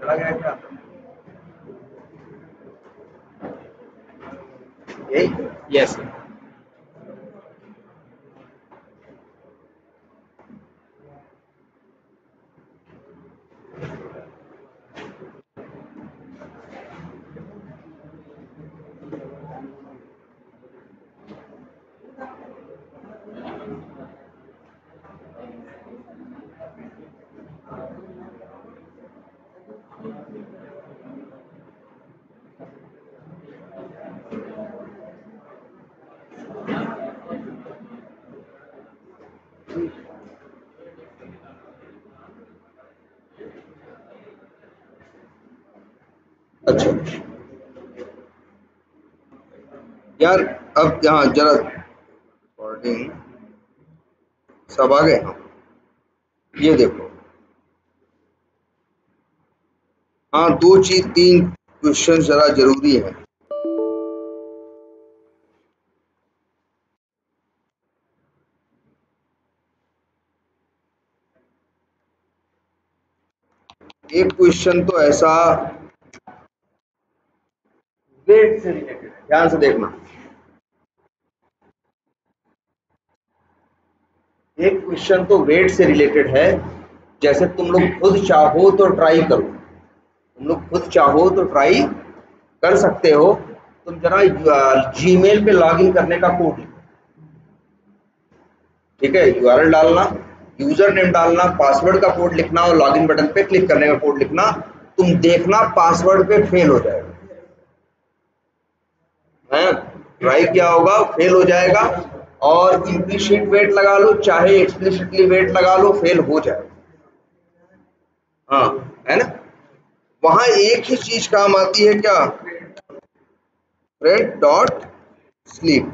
चला गया क्या यही यस अच्छा यार अब यहाँ जरा रिकॉर्डिंग सब आ गए? हम ये देखो। हाँ दो चीज़ तीन क्वेश्चन जरा ज़रूरी है। एक क्वेश्चन तो ऐसा वेट से रिलेटेड ध्यान से देखना। एक क्वेश्चन तो वेट से रिलेटेड है। जैसे तुम लोग खुद चाहो तो ट्राई करो। तुम लोग खुद चाहो तो ट्राई कर सकते हो। तुम जरा जी जीमेल पे लॉगिन करने का कोड ठीक है? यूआरएल डालना यूज़र नेम डालना पासवर्ड का कोड लिखना और लॉगिन बटन पे क्लिक करने का कोड लिखना। तुम देखना पासवर्ड पे फेल हो जाएगा। ट्राई किया होगा फेल हो जाएगा। और इम्प्लीसिट वेट लगा लो, चाहे एक्सप्लिसिटली वेट लगा लो फेल हो जाएगा हाँ है ना? वहाँ एक ही चीज़ काम आती है क्या? रेड डॉट स्लीप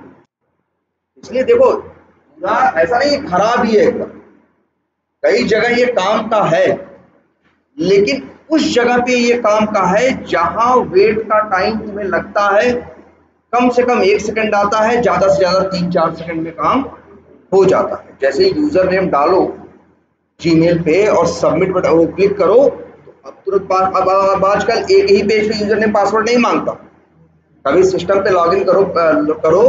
इसलिए देखो, पूरा ऐसा नहीं, खराब ही है कई जगह ये काम का है, लेकिन उस जगह पे ये काम का है जहाँ वेट का टाइम तुम्हें लगता है कम से कम एक सेकंड आता है, ज़्यादा से ज़्यादा तीन चार सेकंड में काम हो जाता है। जैसे यूज़र नेम डालो जीमेल पे और सबमिट बटन वो क्लिक करो तो अब तुरंत अब अब आजकल एक ही पेज पे यूज़र नेम पासवर्ड नहीं माँगता। कभी सिस्टम पे लॉगिन करो करो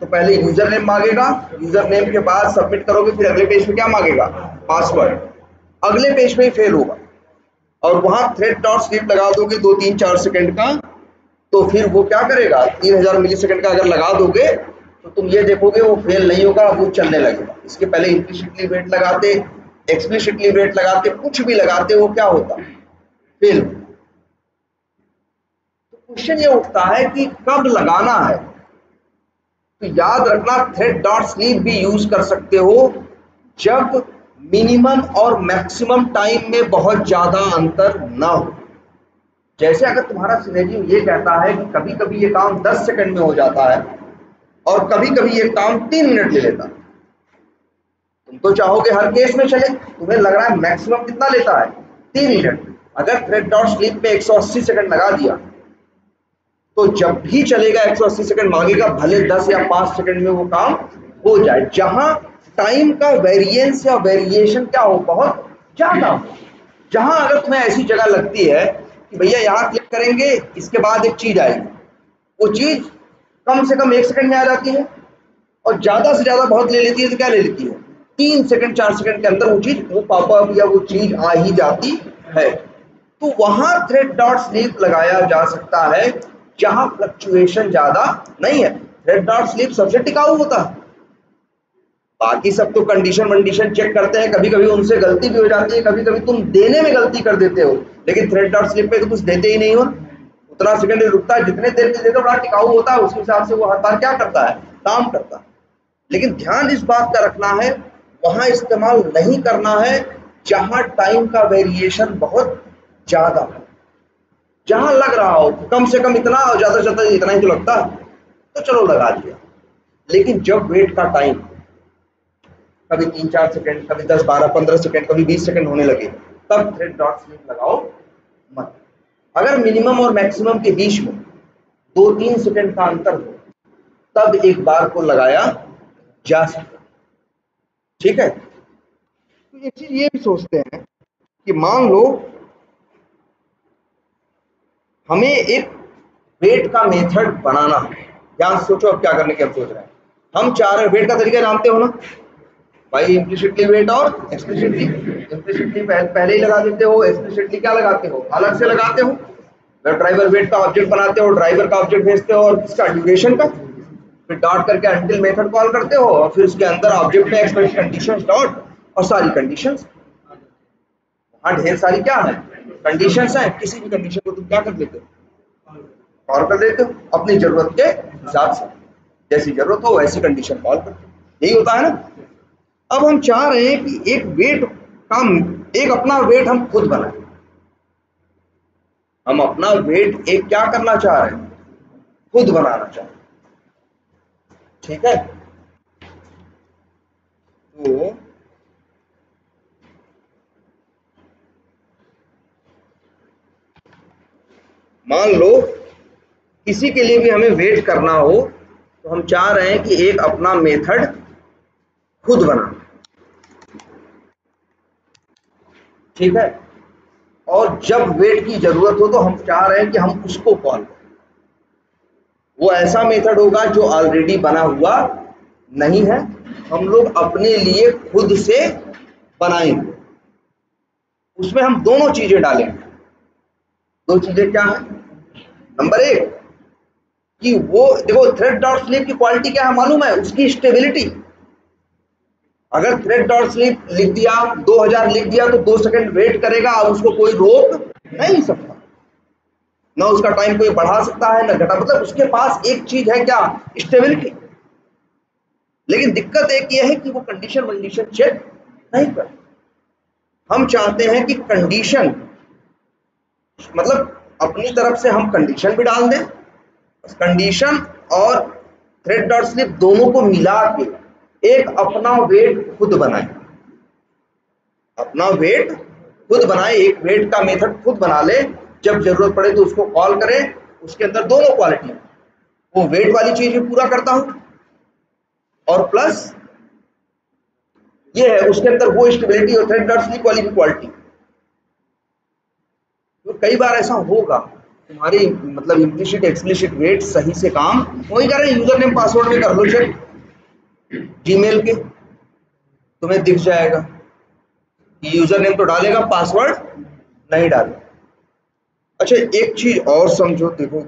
तो पहले यूज़र नेम मांगेगा यूज़र नेम के बाद सबमिट करोगे, फिर अगले पेज पे क्या मांगेगा? पासवर्ड अगले पेज पे ही फेल होगा। और वहाँ थ्रेड डॉट स्लिप लगा दोगे, दो, तीन, चार सेकंड का तो फिर वो क्या करेगा? तीन हज़ार मिली सेकंड का अगर लगा दोगे तो तुम ये देखोगे वो फेल नहीं होगा, वो चलने लगेगा। इसके पहले इम्प्लिसिटली वेट लगाते एक्सप्लिसिटली वेट लगाते, कुछ भी लगाते, वो क्या होता? फेल तो क्वेश्चन ये उठता है कि कब लगाना है? तो याद रखना थ्रेड डॉट स्लीप भी यूज़ कर सकते हो, जब मिनिमम और मैक्सिमम टाइम में बहुत ज़्यादा अंतर ना हो। जैसे अगर तुम्हारा सिनेरियो ये कहता है कि कभी कभी ये काम 10 सेकंड में हो जाता है और कभी कभी ये काम तीन मिनट ले लेता तुम तो चाहोगे हर केस में चले, तुम्हें लग रहा है मैक्सिमम कितना लेता है? तीन मिनट अगर थ्रेड डॉट स्लीप पे 180 सेकंड लगा दिया तो जब भी चलेगा 180 सेकंड मांगेगा, भले 10 या 5 सेकंड में वो काम हो जाए। जहाँ टाइम का वेरिएंस या वेरिएशन क्या हो, बहुत ज़्यादा हो। जहाँ अगर तुम्हें ऐसी जगह लगती है कि भैया यहाँ क्लिक करेंगे, इसके बाद एक चीज़ आएगी। वो चीज़ कम से कम एक सेकंड में आ जाती है और ज़्यादा से ज़्यादा बहुत ले लेती है तो क्या ले लेती है? तीन सेकंड चार सेकंड के अंदर वो चीज़, वो पॉपअप या वो चीज़ आ ही जाती है। तो वहाँ थ्रेड डॉट स्लीप लगाया जा सकता है, जहाँ फ्लक्चुएशन ज़्यादा नहीं है। थ्रेड डॉट स्लीप सबसे टिकाऊ होता है। बाकी सब तो कंडीशन वंडीशन चेक करते हैं कभी कभी उनसे गलती भी हो जाती है कभी कभी तुम देने में गलती कर देते हो। लेकिन थ्रेड डॉट स्लिप पे तो कुछ देते ही नहीं हो। उतना सेकंड रुकता है, जितने देर में देते बड़ा टिकाऊ होता है, उसी हिसाब से वो हर बार क्या करता है, काम करता है। लेकिन ध्यान इस बात का रखना है, वहाँ इस्तेमाल नहीं करना है, जहाँ टाइम का वेरिएशन बहुत ज़्यादा है। जहाँ लग रहा हो, कम से कम इतना और ज़्यादा से ज़्यादा इतना ही तो लगता है तो चलो लगा दिया। लेकिन जब वेट का टाइम कभी तीन चार सेकंड कभी दस बारह, पंद्रह सेकंड कभी बीस सेकंड होने लगे तब थ्रेड डॉट स्लिप लगाओ मत। अगर मिनिमम और मैक्सिमम के बीच में दो तीन सेकंड का अंतर हो, तब एक बार को लगाया जा सकता ठीक है? तो एक चीज़ ये भी सोचते हैं कि मान लो हमें एक वेट का मेथड बनाना है। ध्यान सोचो अब क्या करने की हम सोच रहे हैं। हम चाह रहे वेट का तरीका जानते हो ना? भाई इम्प्लिसिटली वेट और एक्सप्लिसिटली इम्प्लिसिटली पहले ही लगा देते हो एक्सप्लिसिटली क्या लगाते हो? अलग से लगाते हो? जब ड्राइवर वेट का ऑब्जेक्ट बनाते हो, ड्राइवर का ऑब्जेक्ट भेजते हो और इसका ड्यूरेशन का, फिर डॉट करके अंटिल मेथड कॉल करते हो और फिर उसके अंदर ऑब्जेक्ट में एक्सप्रेस कंडीशंस डॉट और सारी कंडीशंस वहाँ ढेर सारी क्या? है कंडीशंस हैं। किसी भी कंडीशन को तुम क्या कर देते हो? कॉल कर देते हो, अपनी ज़रूरत के हिसाब से। जैसी ज़रूरत हो, वैसी कंडीशन कॉल करते हो। यही होता है ना? अब हम चाह रहे हैं कि एक वेट का एक अपना वेट हम खुद बनाए। हम अपना वेट एक क्या करना चाह रहे हैं? खुद बनाना चाह रहे ठीक है? तो मान लो, किसी के लिए भी हमें वेट करना हो तो हम चाह रहे हैं कि एक अपना मेथड खुद बना ठीक है? और जब वेट की ज़रूरत हो तो हम चाह रहे हैं कि हम उसको कॉल करें। वो ऐसा मेथड होगा जो ऑलरेडी बना हुआ नहीं है। हम लोग अपने लिए खुद से बनाएँगे। उसमें हम दोनों चीज़ें डालेंगे। दो चीज़ें क्या है? नंबर एक, कि वो, देखो थ्रेड डॉट स्लीप की क्वालिटी क्या है मालूम है? उसकी स्टेबिलिटी अगर थ्रेड डॉट स्लिप लिख दिया 2000 लिख दिया तो दो सेकंड वेट करेगा और उसको कोई रोक नहीं सकता। ना उसका टाइम कोई बढ़ा सकता है, ना घटा। मतलब उसके पास एक चीज़ है क्या? स्टेबिलिटी लेकिन दिक्कत एक ये है कि वो कंडीशन वंडीशन चेक नहीं कर हम चाहते हैं कि कंडीशन मतलब अपनी तरफ़ से हम कंडीशन भी डाल दें कंडीशन और थ्रेड डॉट स्लिप दोनों को मिला के एक अपना वेट खुद बनाए। अपना वेट खुद बनाए, एक वेट का मेथड खुद बना ले। जब ज़रूरत पड़े तो उसको कॉल करें, उसके अंदर दोनों क्वालिटी वो वेट वाली चीज़ भी पूरा करता हूँ। और प्लस, ये है, उसके अंदर वो स्टेबिलिटी और थ्रेड स्लिप क्वालिटी तो कई बार ऐसा होगा, तुम्हारी मतलब इम्प्लिसिट एक्सप्लिसिट वेट सही से काम, वही कर रहे यूज़र नेम पासवर्ड में कर लो चेक जीमेल के तुम्हें दिख जाएगा यूज़र नेम तो डालेगा पासवर्ड नहीं डालेगा। अच्छा एक चीज़ और समझो, देखो,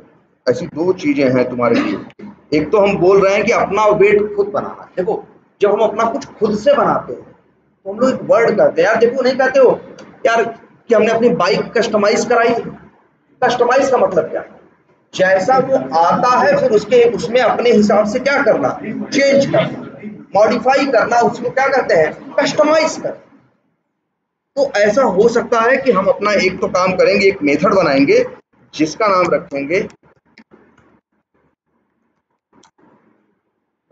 ऐसी दो चीज़ें हैं तुम्हारे लिए। एक तो हम बोल रहे हैं कि अपना वेट खुद बनाना। देखो, जब हम अपना कुछ खुद से बनाते हैं तो हम लोग एक वर्ड कहते हैं। यार, देखो, नहीं कहते हो? यार, कि हमने अपनी बाइक कस्टमाइज कराई। कस्टमाइज का मतलब क्या? जैसा वो आता है, फिर उसके, उसमें अपने हिसाब से क्या करना? चेंज करना। मॉडिफाई करना, उसको क्या कहते हैं? कस्टमाइज करना तो ऐसा हो सकता है कि हम अपना एक तो काम करेंगे, एक मेथड बनाएँगे, जिसका नाम रखेंगे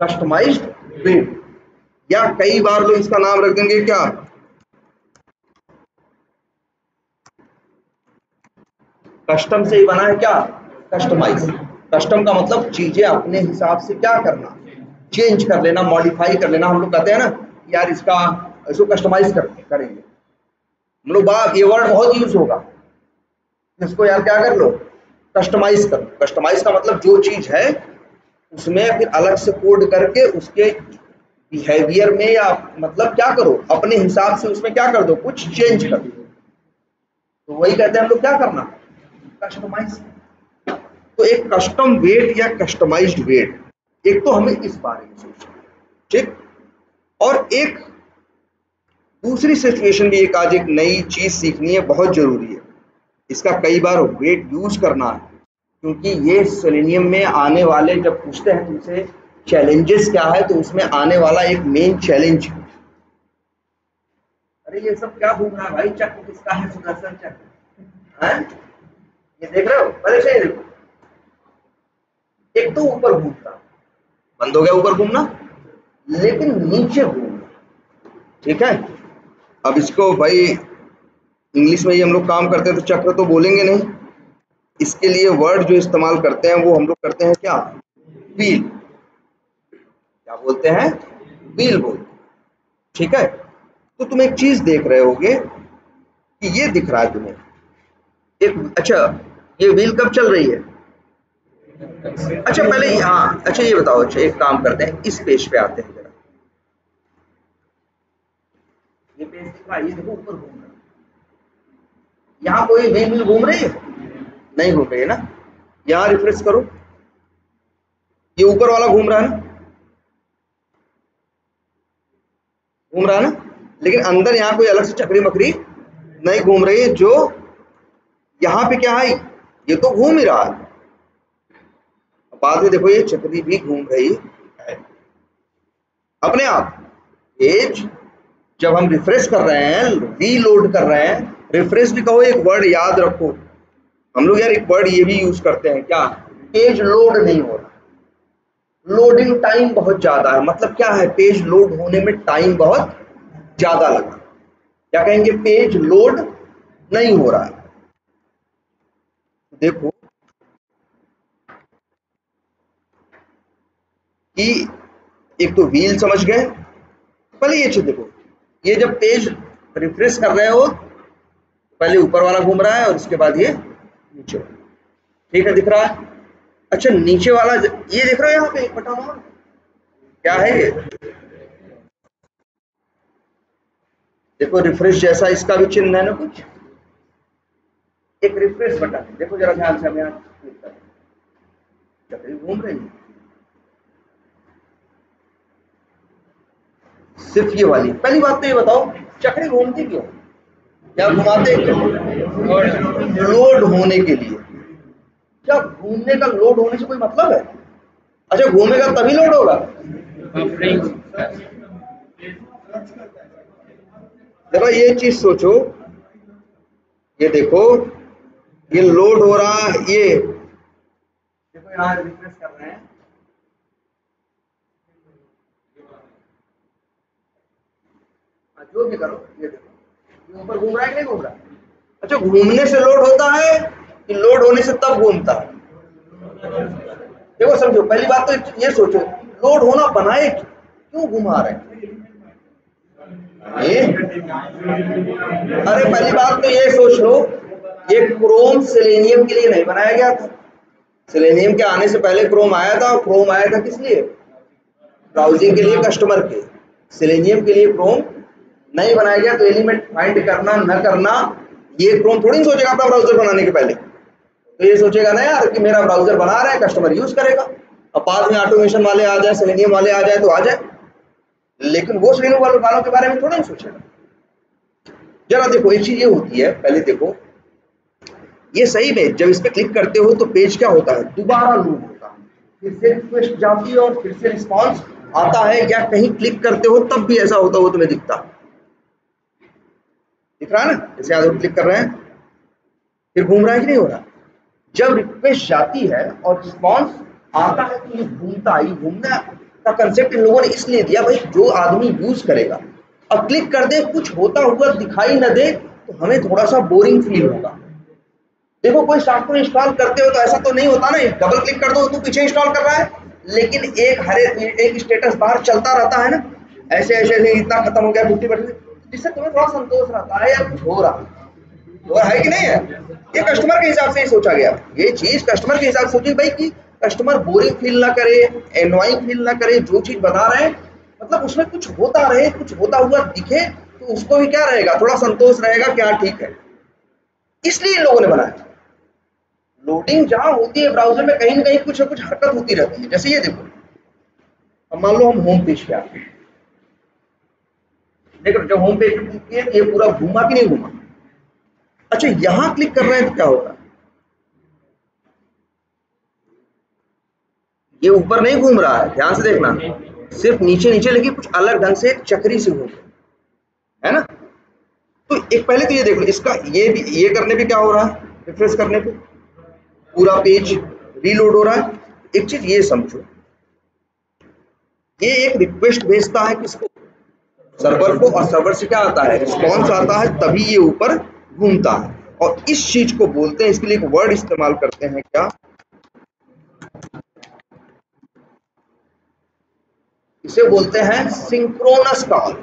कस्टमाइज्ड बिल्ड या कई बार लोग इसका नाम रख देंगे क्या? कस्टम से ही बना है क्या? कस्टमाइज कस्टम का मतलब चीज़ें अपने हिसाब से क्या करना। चेंज कर लेना मॉडिफाई कर लेना हम लोग कहते हैं ना यार इसका इसको कस्टमाइज कर, करेंगे। हम लोग बात ये वर्ड बहुत यूज़ होगा। इसको यार क्या कर लो? कस्टमाइज कर कस्टमाइज का मतलब जो चीज़ है उसमें फिर अलग से कोड करके उसके बिहेवियर में या मतलब क्या करो? अपने हिसाब से उसमें क्या कर दो? कुछ चेंज कर दो। तो वही कहते हैं हम लोग क्या करना? कस्टमाइज तो एक कस्टम वेट या कस्टमाइज्ड वेट एक तो हमें इस बारे में सोचना ठीक? और एक दूसरी सिचुएशन भी एक आज एक नई चीज़ सीखनी है, बहुत ज़रूरी है। इसका कई बार वेट यूज़ करना है, क्योंकि ये सेलेनियम में आने वाले जब पूछते हैं तुमसे चैलेंजेस क्या है? तो उसमें आने वाला एक मेन चैलेंज अरे, ये सब क्या घूम रहा है भाई? चक्र किसका है? सुदर्शन चक्र ये देख रहे हो? पहले देखो एक तो ऊपर घूमता बंद हो गया ऊपर घूमना? लेकिन नीचे घूमना। ठीक है? अब इसको भाई इंग्लिश में ही हम लोग काम करते हैं तो चक्र तो बोलेंगे नहीं। इसके लिए वर्ड जो इस्तेमाल करते हैं वो हम लोग करते हैं क्या? व्हील क्या बोलते हैं? व्हील बोलते ठीक है? तो तुम एक चीज़ देख रहे होगे कि ये दिख रहा है तुम्हें। एक अच्छा ये व्हील कब चल रही है? अच्छा पहले हाँ अच्छा ये बताओ अच्छा एक काम करते हैं, इस पेज पे आते हैं जरा। ये पेज दिख देखो, ऊपर घूम रहा यहाँ कोई व्हील व्हील घूम रही है? नहीं घूम रही है ना? यहाँ रिफ्रेश करो। ये ऊपर वाला घूम रहा है ना? घूम रहा है ना? लेकिन अंदर यहाँ कोई अलग से चक्री मकरी नहीं घूम रही है, जो यहाँ पे क्या है? ये तो घूम ही रहा है। बाद में देखो ये चक्री भी घूम रही है। अपने आप एज जब हम रिफ्रेश कर रहे हैं रीलोड कर रहे हैं रिफ्रेश भी कहो, एक वर्ड याद रखो। हम लोग यार एक वर्ड ये भी यूज़ करते हैं, क्या? पेज लोड नहीं हो रहा। लोडिंग टाइम बहुत ज़्यादा है। मतलब क्या है? पेज लोड होने में टाइम बहुत ज़्यादा लगा। क्या कहेंगे? पेज लोड नहीं हो रहा है। देखो कि एक तो व्हील समझ गए पहले ये देखो। ये जब पेज रिफ्रेश कर रहे हो, पहले ऊपर वाला घूम रहा है और उसके बाद ये नीचे ठीक है, दिख रहा है? अच्छा नीचे वाला ये देख रहे हो यहाँ पे एक बटा हुआ क्या है ये? देखो रिफ्रेश जैसा इसका भी चिन्ह है ना कुछ? एक रिफ्रेश बटन। देखो जरा ध्यान से हम यहाँ घूम रहे है। सिर्फ़ ये वाली। पहली बात तो ये बताओ, चक्री घूमती क्यों? क्या घुमाते लोड होने के लिए। क्या घूमने का लोड होने से कोई मतलब है? अच्छा घूमेगा तभी लोड होगा। जरा ये चीज़ सोचो। ये देखो, ये लोड हो रहा, ये। देखो, यहाँ रिफ्रेश कर रहे हैं। जो भी करो, ये ऊपर घूम रहा है नहीं घूम रहा? अच्छा घूमने से लोड होता है कि लोड होने से तब घूमता है? देखो, समझो, पहली बात तो ये सोचो, लोड होना बनाए क्यों? घुमा रहे ये अरे, पहली बात तो ये सोच लो, ये क्रोम सिलेनियम के लिए नहीं बनाया गया था। सेलेनियम के आने से पहले क्रोम आया था और क्रोम आया था किस लिए? ब्राउजिंग के लिए, कस्टमर के। सिलेनियम के लिए क्रोम नहीं बनाया गया तो एलिमेंट फाइंड करना, न करना, ये क्रोम थोड़ी सोचेगा अपना ब्राउज़र बनाने के पहले। तो ये सोचेगा ना यार कि मेरा ब्राउज़र बना रहा है कस्टमर यूज़ करेगा। अब बाद में ऑटोमेशन वाले आ जाए सेलेनियम वाले आ जाए तो आ जाए। लेकिन वो सेलेनियम वालों वालों के बारे में थोड़ा नहीं सोचेगा। जरा देखो, एक चीज़ ये होती है, पहले देखो, ये सही में जब इस पर क्लिक करते हो तो पेज क्या होता है? दोबारा लूप होता है। फिर से रिक्वेस्ट जाती है और फिर से रिस्पॉन्स आता है, या कहीं क्लिक करते हो, तब भी ऐसा होता हो तुम्हें दिखता। है दिख रहा है ना? जैसे आज क्लिक कर रहे हैं, फिर घूम रहा है कि नहीं हो रहा। जब रिक्वेस्ट जाती है और रिस्पॉन्स आता है तो ये घूमता है घूमना का कंसेप्ट इन लोगों ने इसलिए दिया भाई, जो आदमी यूज़ करेगा। अब क्लिक कर दे, कुछ होता हुआ दिखाई न दे तो हमें थोड़ा सा बोरिंग फील होगा। देखो, कोई सॉफ्टवेयर इंस्टॉल करते हो तो ऐसा तो नहीं होता ना डबल क्लिक कर दो तो पीछे इंस्टॉल कर रहा है। लेकिन एक हरे, एक स्टेटस बार चलता रहता है ना। ऐसे ऐसे ऐसे, इतना खत्म हो गया फिफ्टी परसेंट जिससे तुम्हें थोड़ा संतोष रहता है या कुछ हो रहा हो। रहा है कि नहीं है? ये कस्टमर के हिसाब से ही सोचा गया। ये चीज़ कस्टमर के हिसाब से सोची भाई कि कस्टमर बोरिंग फील ना करे एनवाइंग फील ना करे, जो चीज़ बता रहे हैं मतलब उसमें कुछ होता रहे, कुछ होता हुआ दिखे तो उसको भी क्या रहेगा? थोड़ा संतोष रहेगा क्या ठीक है। इसलिए इन लोगों ने बनाया। लोडिंग जहाँ होती है ब्राउज़र में, कहीं ना कहीं कुछ ना कुछ हरकत होती रहती है। जैसे ये देखो। अब मान लो हम होम पेज पे आते हैं। देखो, जब होम पेज पे किए, ये पूरा घूमा कि नहीं घूमा? अच्छा यहाँ क्लिक कर रहे हैं तो क्या होगा? ये ऊपर नहीं घूम रहा है, ध्यान से देखना। सिर्फ़ नीचे नीचे लेकिन कुछ अलग ढंग से चक्री से घूम। है ना? तो एक पहले तो ये देख लो, इसका ये भी, ये करने पे क्या हो रहा? है रिफ्रेश करने पे। पूरा पेज रीलोड हो रहा है। एक चीज़ ये समझो। ये एक रिक्वेस्ट भेजता है किसको? सर्वर को और सर्वर से क्या आता है? रिस्पॉन्स आता है, तभी ये ऊपर घूमता है। और इस चीज़ को बोलते हैं, इसके लिए एक वर्ड इस्तेमाल करते हैं क्या? इसे बोलते हैं सिंक्रोनस कॉल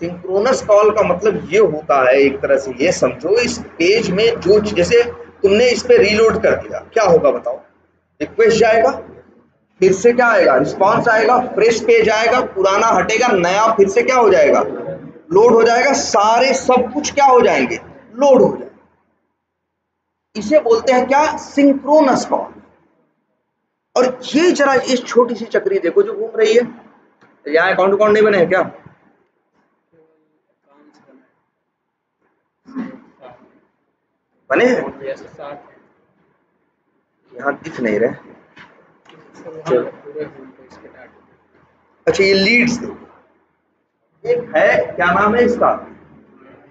सिंक्रोनस कॉल का मतलब ये होता है, एक तरह से ये समझो, इस पेज में जो, जैसे तुमने इस पे रीलोड कर दिया, क्या होगा बताओ? रिक्वेस्ट जाएगा? फिर से क्या आएगा? रिस्पॉन्स आएगा फ्रेश पेज आएगा पुराना हटेगा नया फिर से क्या हो जाएगा? लोड हो जाएगा सारे सब कुछ क्या हो जाएँगे? लोड हो जाएँगे। इसे बोलते हैं क्या? सिंक्रोनस कॉल और ये जरा इस छोटी सी चक्री देखो जो घूम रही है। यहाँ अकाउंट अकाउंट नहीं बने हैं क्या? बने हैं? यहाँ दिख नहीं रहे। अच्छा ये लीड्स एक है, क्या नाम है इसका?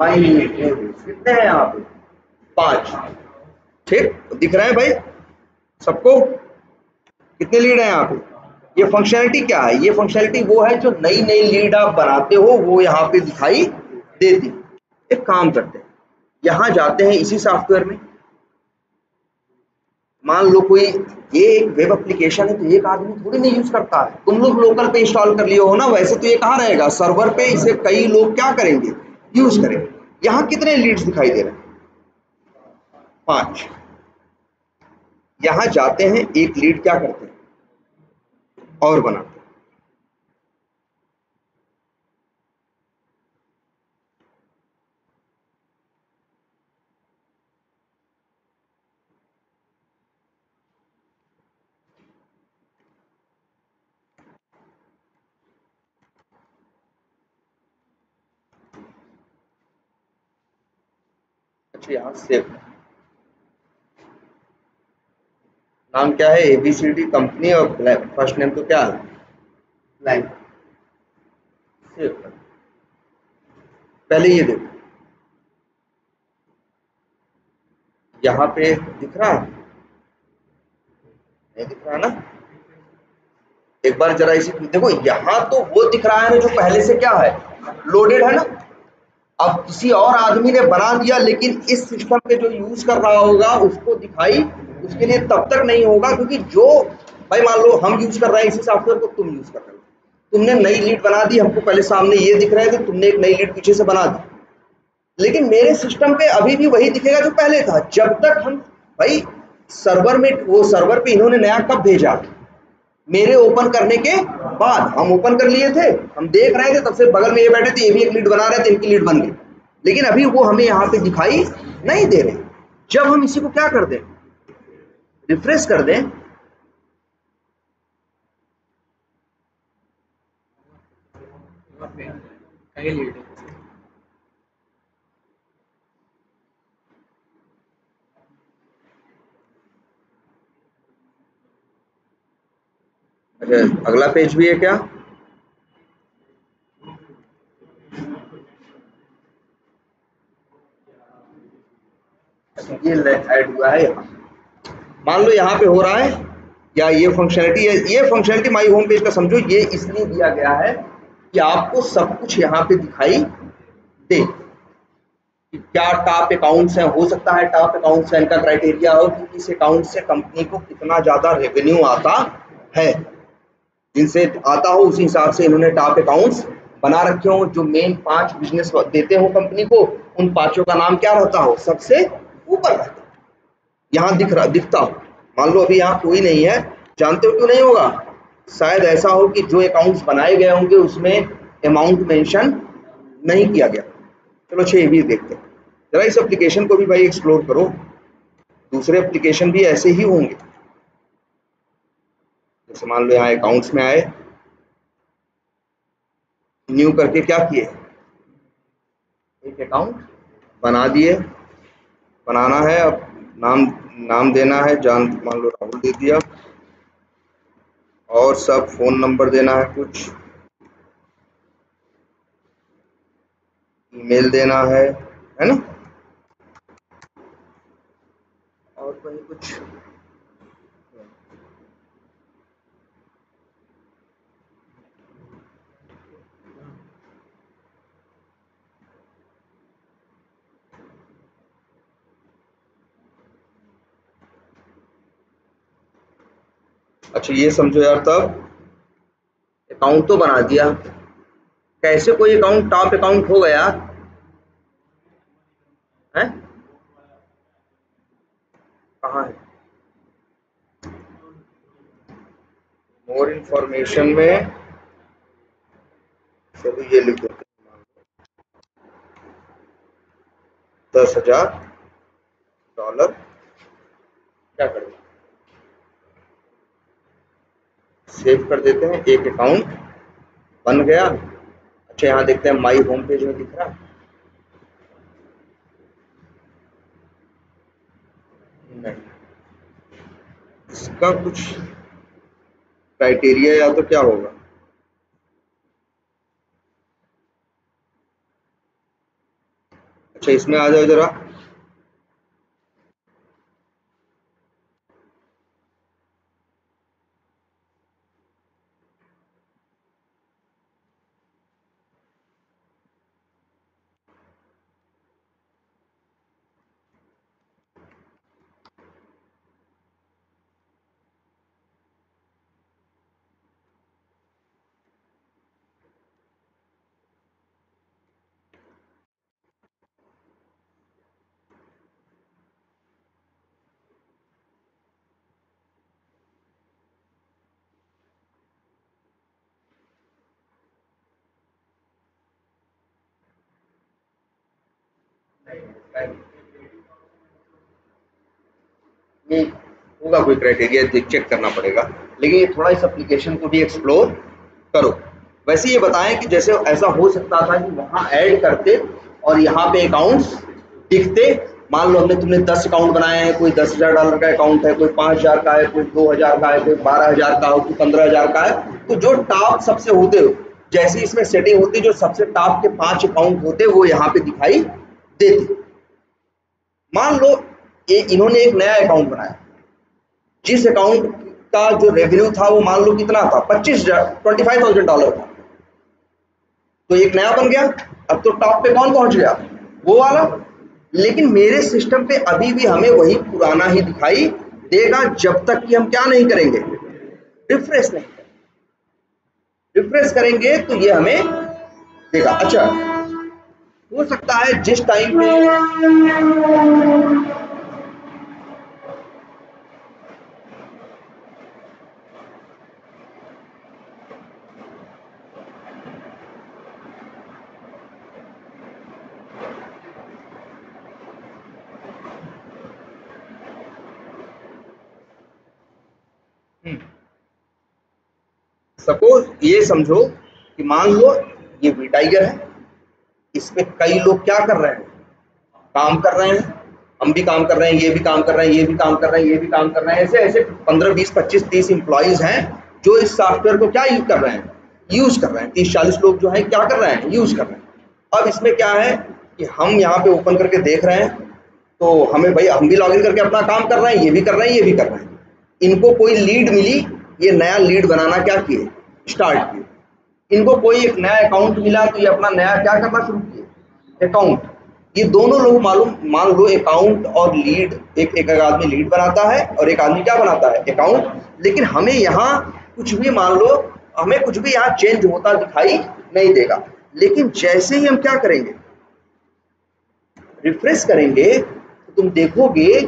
माई लीड कितने हैं यहाँ पे? पाँच। ठीक, दिख रहे हैं भाई? सबको? कितने लीड है यहाँ पे? ये फंक्शनलिटी क्या है? ये फंक्शनलिटी वो है जो नई नई लीड आप बनाते हो, वो यहाँ पे दिखाई देती एक काम करते हैं। यहाँ जाते हैं इसी सॉफ्टवेयर में। मान लो कोई ये एक वेब एप्लीकेशन है तो एक आदमी थोड़ी नहीं यूज़ करता है। तुम लोग लोकल पे इंस्टॉल कर लिए हो ना, वैसे तो ये कहाँ रहेगा? सर्वर पे इसे कई लोग क्या करेंगे? यूज़ करेंगे। यहाँ कितने लीड्स दिखाई दे रहे हैं? पाँच। यहाँ जाते हैं, एक लीड क्या करते हैं? और बनाते हैं अच्छा यहाँ सेव नाम क्या है एबीसीडी कंपनी और फ़र्स्ट नेम तो क्या है? ब्लैंक पहले ये देखो। यहाँ पे दिख रहा? है नहीं दिख रहा ना? एक बार जरा इसी देखो, यहाँ तो वो दिख रहा है ना जो पहले से क्या है? लोडेड है ना? अब किसी और आदमी ने बना दिया, लेकिन इस सिस्टम पे जो यूज़ कर रहा होगा, उसको दिखाई उसके लिए तब तक नहीं होगा, क्योंकि जो, भाई मान लो हम यूज़ कर रहे हैं इसी सॉफ्टवेयर को, तुम यूज़ कर रहे हो। तुमने नई लीड बना दी, हमको पहले सामने ये दिख रहा है कि तुमने एक नई लीड पीछे से बना दी। लेकिन मेरे सिस्टम पे अभी भी वही दिखेगा जो पहले था। जब तक हम, भाई सर्वर में, वो सर्वर पे इन्होंने नया कब भेजा? मेरे ओपन करने के बाद हम ओपन कर लिए थे, हम देख रहे थे, तब से बगल में ये बैठे थे, ये भी एक लीड बना रहे थे, इनकी लीड बन गई। लेकिन अभी वो हमें यहाँ पे दिखाई नहीं दे रहे। जब हम इसी को क्या कर दें? रिफ्रेश कर दें। अच्छा अगला पेज भी है क्या? ये ऐड हुआ है। मान लो यहाँ पे हो रहा है, या ये फंक्शनलिटी है, ये फंक्शनलिटी माई होम पेज का समझो, ये इसलिए दिया गया है कि आपको सब कुछ यहाँ पे दिखाई दे। कि क्या टॉप अकाउंट्स हैं, हो सकता है टॉप अकाउंट्स है, इनका क्राइटेरिया हो कि इस अकाउंट से कंपनी को कितना ज़्यादा रेवेन्यू आता है। जिनसे आता हो, उसी हिसाब से इन्होंने टॉप अकाउंट्स बना रखे हो, जो मेन पाँच बिज़नेस देते हो कंपनी को, उन पाँचों का नाम क्या रहता हो? सबसे ऊपर रहता हो। यहाँ दिख रहा, दिखता हो। मान लो अभी यहाँ कोई नहीं है, जानते हो क्यों नहीं होगा? शायद ऐसा हो कि जो अकाउंट्स बनाए गए होंगे, उसमें अमाउंट मेंशन नहीं किया गया। चलो छह भी देखते हैं। जरा इस एप्लीकेशन को भी भाई एक्सप्लोर करो। दूसरे एप्लीकेशन भी ऐसे ही होंगे। जैसे मान लो यहाँ अकाउंट्स में आए न्यू करके क्या किए? एक अकाउंट बना दिए। बनाना है, अब नाम नाम देना है, जान, मान लो राहुल दे दिया। और सब फ़ोन नंबर देना है कुछ। ईमेल देना है है ना? और कहीं कुछ? अच्छा ये समझो यार, तब अकाउंट तो बना दिया। कैसे कोई अकाउंट टॉप अकाउंट हो गया? है? कहाँ है? मोर इंफॉर्मेशन में चलो ये लिख देते दस हज़ार डॉलर क्या करें? सेव कर देते हैं, एक अकाउंट बन गया। अच्छा यहाँ देखते हैं माई होम पेज में दिख रहा है। नहीं। इसका कुछ क्राइटेरिया या तो क्या होगा? अच्छा इसमें आ जाओ जरा नहीं होगा कोई क्राइटेरिया चेक करना पड़ेगा। लेकिन ये थोड़ा इस एप्लीकेशन को भी एक्सप्लोर करो। वैसे ये बताएँ कि जैसे ऐसा हो सकता था कि वहाँ ऐड करते और यहाँ पे अकाउंट्स दिखते। मान लो हमने तुमने दस अकाउंट बनाए हैं, कोई दस हज़ार डॉलर का अकाउंट है, कोई पाँच हज़ार का है, कोई दो हज़ार का है, कोई बारह हज़ार का हो, कोई पंद्रह हज़ार का है। तो जो टॉप सबसे होते हो, जैसी इसमें सेटिंग होती, जो सबसे टॉप के पाँच अकाउंट होते, वो यहाँ पे दिखाई देते। मान लो ये इन्होंने एक नया अकाउंट बनाया। जिस अकाउंट का जो रेवेन्यू था, वो मान लो कितना था? पच्चीस ट्वेंटी फाइव थाउज़ेंड डॉलर था। तो एक नया बन गया। अब तो टॉप पे कौन पहुँच गया? वो वाला। लेकिन मेरे सिस्टम पे अभी भी हमें वही पुराना ही दिखाई देगा, जब तक कि हम क्या नहीं करेंगे? रिफ्रेश नहीं रिफ्रेश करेंगे तो ये हमें देगा। अच्छा हो सकता है जिस टाइम पे ये समझो कि मान लो ये वी टाइगर है इस इसमें कई लोग क्या कर रहे हैं काम कर रहे हैं हम भी काम कर रहे हैं ये भी काम कर रहे हैं ये भी काम कर रहे हैं ये भी काम कर रहे हैं ऐसे ऐसे पंद्रह बीस पच्चीस तीस इंप्लॉइज हैं जो इस सॉफ्टवेयर को क्या यूज़ कर रहे हैं यूज़ कर रहे हैं तीस चालीस लोग जो है क्या कर रहे हैं यूज़ कर रहे हैं अब इसमें क्या है कि हम यहाँ पे ओपन करके देख रहे हैं तो हमें भाई हम भी लॉगिन करके अपना काम कर रहे हैं ये भी कर रहे हैं ये भी कर रहे हैं इनको कोई लीड मिली ये नया लीड बनाना क्या किए स्टार्ट किए। इनको कोई एक नया अकाउंट मिला तो ये अपना नया क्या करना शुरू किए? अकाउंट ये दोनों लोग मालूम, मान लो अकाउंट और लीड एक एक आदमी लीड बनाता है और एक आदमी क्या बनाता है? अकाउंट लेकिन हमें यहाँ कुछ भी मान लो, हमें कुछ भी यहाँ चेंज होता दिखाई नहीं देगा। लेकिन जैसे ही हम क्या करेंगे? रिफ्रेश करेंगे तो तुम देखोगे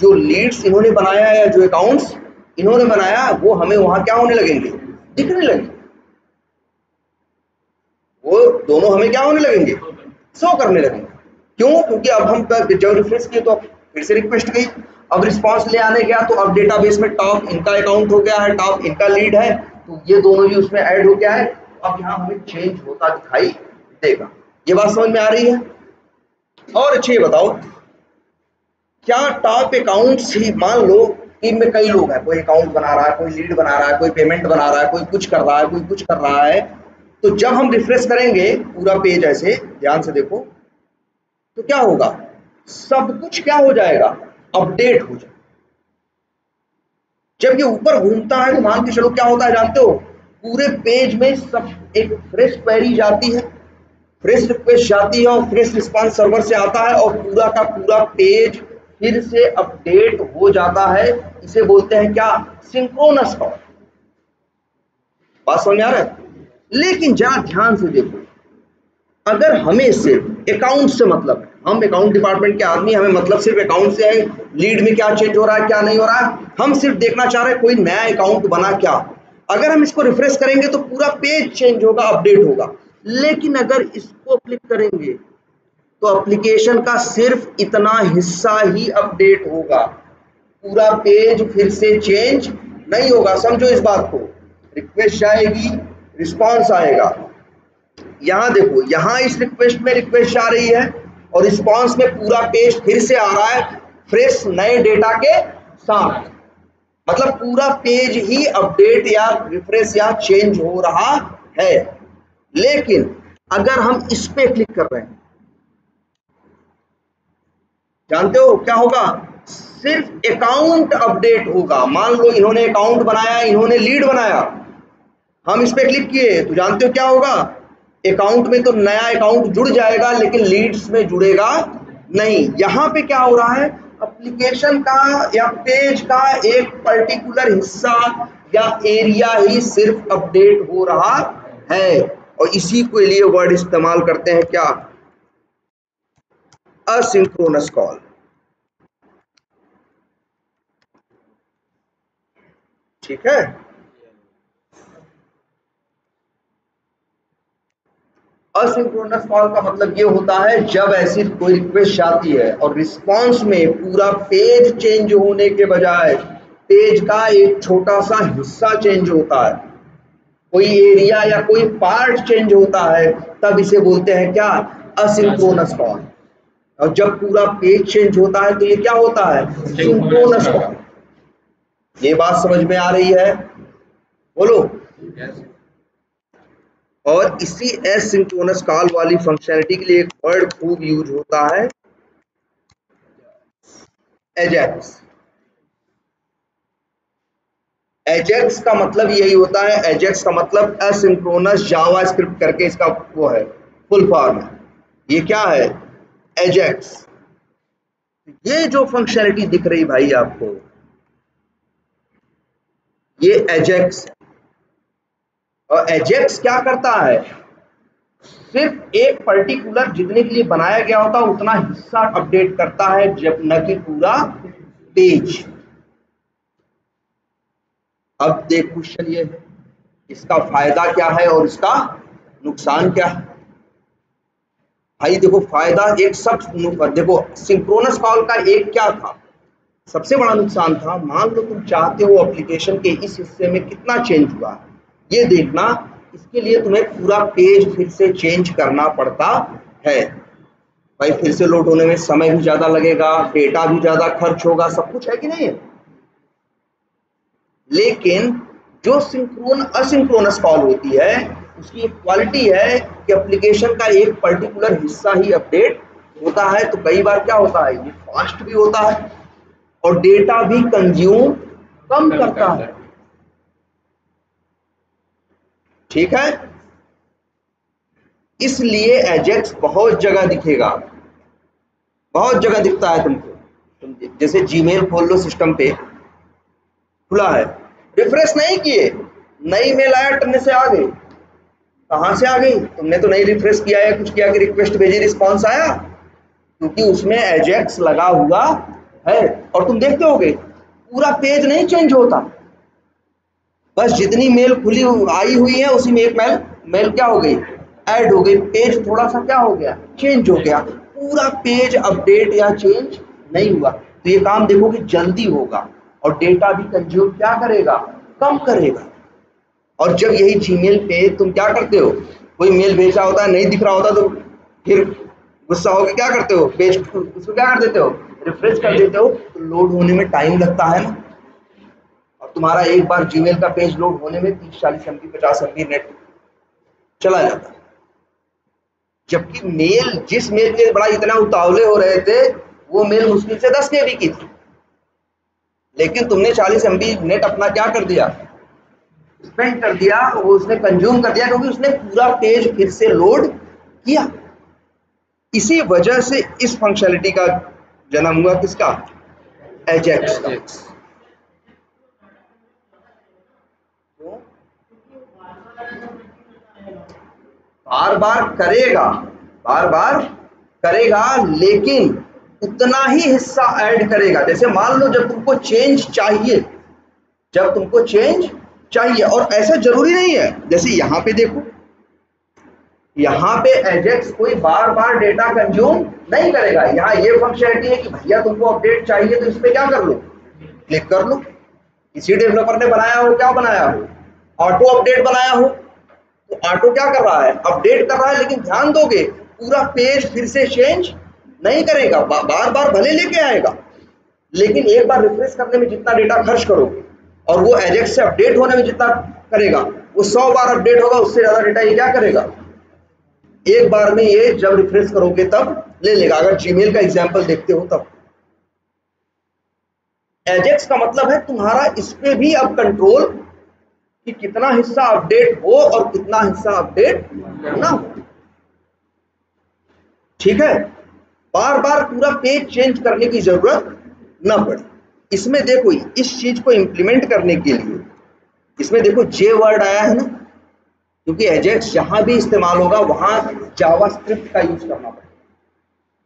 जो लीड्स इन्होंने बनाया या जो अकाउंट्स इन्होंने बनाया, वो हमें वहाँ क्या होने लगेंगे? दिखने लगेंगे वो दोनों हमें क्या होने लगेंगे? शो करने लगेंगे। क्यों? क्योंकि अब हम जब रिफ्रेश किए तो फिर से रिक्वेस्ट गई अब रिस्पांस ले आने गया तो अब डेटाबेस में टॉप इनका अकाउंट हो गया है टॉप इनका लीड है। तो ये दोनों भी उसमें ऐड हो गया है। अब यहाँ हमें चेंज होता दिखाई देगा। ये बात समझ में आ रही है? और अच्छे बताओ, क्या टॉप अकाउंट्स ही मान लो टीम में कई लोग हैं। कोई अकाउंट बना रहा है, कोई लीड बना रहा है, कोई पेमेंट बना रहा है, कोई कुछ कर रहा है, कोई कुछ कर रहा है। तो जब हम रिफ्रेश करेंगे पूरा पेज ऐसे, ध्यान से देखो तो क्या होगा? सब कुछ क्या हो जाएगा? अपडेट हो जाएगा। जब ये ऊपर घूमता है तो मान के चलो, क्या होता है जानते हो? पूरे पेज में सब एक फ्रेश क्वेरी जाती है। फ्रेश रिक्वेस्ट जाती है और फ्रेश रिस्पांस सर्वर से आता है और पूरा का पूरा पेज फिर से अपडेट हो जाता है। इसे बोलते हैं क्या? सिंक्रोनस कॉल बात समझ आ रहा है? लेकिन जरा ध्यान से देखो। अगर हमें सिर्फ़ अकाउंट से मतलब हम अकाउंट डिपार्टमेंट के आदमी हमें मतलब सिर्फ़ अकाउंट से है लीड में क्या चेंज हो रहा है, क्या नहीं हो रहा है, हम सिर्फ़ देखना चाह रहे हैं कोई नया अकाउंट बना क्या? अगर हम इसको रिफ्रेश करेंगे तो पूरा पेज चेंज होगा अपडेट होगा। लेकिन अगर इसको क्लिक करेंगे तो एप्लीकेशन का सिर्फ़ इतना हिस्सा ही अपडेट होगा। पूरा पेज फिर से चेंज नहीं होगा। समझो इस बात को। रिक्वेस्ट आएगी रिस्पॉन्स आएगा। यहाँ देखो, यहाँ इस रिक्वेस्ट में रिक्वेस्ट आ रही है और रिस्पॉन्स में पूरा पेज फिर से आ रहा है फ्रेश नए डेटा के साथ। मतलब पूरा पेज ही अपडेट या रिफ्रेश या चेंज हो रहा है। लेकिन अगर हम इस पे क्लिक कर रहे हैं जानते हो क्या होगा? सिर्फ़ अकाउंट अपडेट होगा। मान लो इन्होंने अकाउंट बनाया, इन्होंने लीड बनाया। हम इस पर क्लिक किए तो जानते हो क्या होगा? अकाउंट में तो नया अकाउंट जुड़ जाएगा, लेकिन लीड्स में जुड़ेगा नहीं। यहाँ पे क्या हो रहा है? एप्लीकेशन का या पेज का एक पर्टिकुलर हिस्सा या एरिया ही सिर्फ़ अपडेट हो रहा है। और इसी के लिए वर्ड इस्तेमाल करते हैं क्या? असिंक्रोनस कॉल ठीक है? असिंक्रोनस कॉल का मतलब ये होता है, जब ऐसी कोई रिक्वेस्ट आती है और रिस्पांस में पूरा पेज चेंज होने के बजाय पेज का एक छोटा सा हिस्सा चेंज होता है। कोई एरिया या कोई पार्ट चेंज होता है, तब इसे बोलते हैं क्या? असिंक्रोनस कॉल और जब पूरा पेज चेंज होता है तो ये क्या होता है? सिंक्रोनस ये बात समझ में आ रही है? बोलो। और इसी एस सिंक्रोनस कॉल वाली फंक्शनलिटी के लिए एक वर्ड खूब यूज़ होता है। एजेक्स एजेक्स का मतलब यही होता है। एजेक्स का मतलब असिंक्रोनस जावा स्क्रिप्ट करके इसका वो है फुल फॉर्म है। ये क्या है? एजेक्स ये जो फंक्शनलिटी दिख रही भाई आपको, ये एजेक्स और एजेक्स क्या करता है? सिर्फ़ एक पर्टिकुलर जितने के लिए बनाया गया होता है उतना हिस्सा अपडेट करता है, जब न कि पूरा पेज अब देख क्वेश्चन ये इसका फ़ायदा क्या है और इसका नुकसान क्या है? भाई देखो, फ़ायदा एक सब देखो सिंक्रोनस कॉल का एक क्या था? सबसे बड़ा नुकसान था, मान लो तुम चाहते हो एप्लीकेशन के इस हिस्से में कितना चेंज हुआ, ये देखना, इसके लिए तुम्हें पूरा पेज फिर से चेंज करना पड़ता है। भाई फिर से लोड होने में समय भी ज़्यादा लगेगा डेटा भी ज़्यादा खर्च होगा, सब कुछ है कि नहीं? है लेकिन जो सिंक्रोन असिंक्रोनस कॉल होती है उसकी एक क्वालिटी है कि एप्लीकेशन का एक पर्टिकुलर हिस्सा ही अपडेट होता है तो कई बार क्या होता है ये फास्ट भी होता है और डेटा भी कंज्यूम कम करता है। ठीक है? इसलिए एजेक्स बहुत जगह दिखेगा। बहुत जगह दिखता है तुमको। तुम जैसे जीमेल खोल लो सिस्टम पे खुला है। रिफ्रेश नहीं किए नई मेल आया टर्न से आ गई कहाँ से आ गई? तुमने तो नहीं रिफ्रेश किया है कुछ किया कि रिक्वेस्ट भेजी रिस्पॉन्स आया? क्योंकि उसमें एजेक्स लगा हुआ है। और तुम देखते होगे, पूरा पेज नहीं चेंज होता। बस जितनी मेल खुली आई हुई है, उसी में एक मेल मेल क्या हो गई? ऐड हो गई। पेज थोड़ा सा क्या हो गया? चेंज हो गया। पूरा पेज अपडेट या चेंज नहीं हुआ। तो ये काम देखो कि जल्दी होगा। और डेटा भी कंज्यूम क्या करेगा? कम करेगा। और जब यही जीमेल पे तुम क्या करते हो? कोई मेल भेजा होता है नहीं दिख रहा होता तो फिर गुस्सा होकर क्या करते हो? पेज उसको क्या कर देते हो? रिफ्रेश कर देते हो। तो लोड होने में टाइम लगता है ना? और तुम्हारा एक बार जीमेल का पेज लोड होने में तीस, चालीस एम बी पचास एम नेट चला जाता। है जबकि मेल जिस मेल के बड़ा इतना उतावले हो रहे थे, वो मेल मुश्किल से दस के की थी। लेकिन तुमने 40 एम नेट अपना क्या कर दिया? स्पेंड कर दिया वो उसने कंज्यूम कर दिया क्योंकि उसने पूरा पेज फिर से लोड किया। इसी वजह से इस फंक्शनलिटी का जन्म हुआ किसका? एजेक्स का। बार बार करेगा बार बार करेगा लेकिन उतना ही हिस्सा ऐड करेगा। जैसे मान लो जब तुमको चेंज चाहिए जब तुमको चेंज चाहिए, और ऐसा ज़रूरी नहीं है। जैसे यहाँ पे देखो, यहाँ पे एजेक्स कोई बार बार डेटा कंज्यूम नहीं करेगा। यहाँ ये फंक्शनलिटी है कि भैया तुमको अपडेट चाहिए तो इस पर क्या कर लो? क्लिक कर लो। किसी डेवलपर ने बनाया हो, क्या बनाया हो? ऑटो अपडेट बनाया हो। तो ऑटो क्या कर रहा है? अपडेट कर रहा है, लेकिन ध्यान दोगे, पूरा पेज फिर से चेंज नहीं करेगा। बार बार भले लेके आएगा। लेकिन एक बार रिफ्रेश करने में जितना डेटा खर्च करोगे और वो एजेक्स से अपडेट होने में जितना करेगा, वो सौ बार अपडेट होगा, उससे ज़्यादा डेटा ये क्या करेगा? एक बार में ये जब रिफ्रेश करोगे तब ले लेगा। अगर जीमेल का एग्ज़ाम्पल देखते हो तब। एजेक्स का मतलब है तुम्हारा इस पे भी अब कंट्रोल कि कितना हिस्सा अपडेट हो और कितना हिस्सा अपडेट ना हो। ठीक है? बार बार पूरा पेज चेंज करने की ज़रूरत ना पड़े। इसमें देखो इस चीज़ को इंप्लीमेंट करने के लिए इसमें देखो जे वर्ड आया है ना? क्योंकि एजेक्स जहाँ भी इस्तेमाल होगा वहाँ जावास्क्रिप्ट का यूज़ करना पड़ेगा।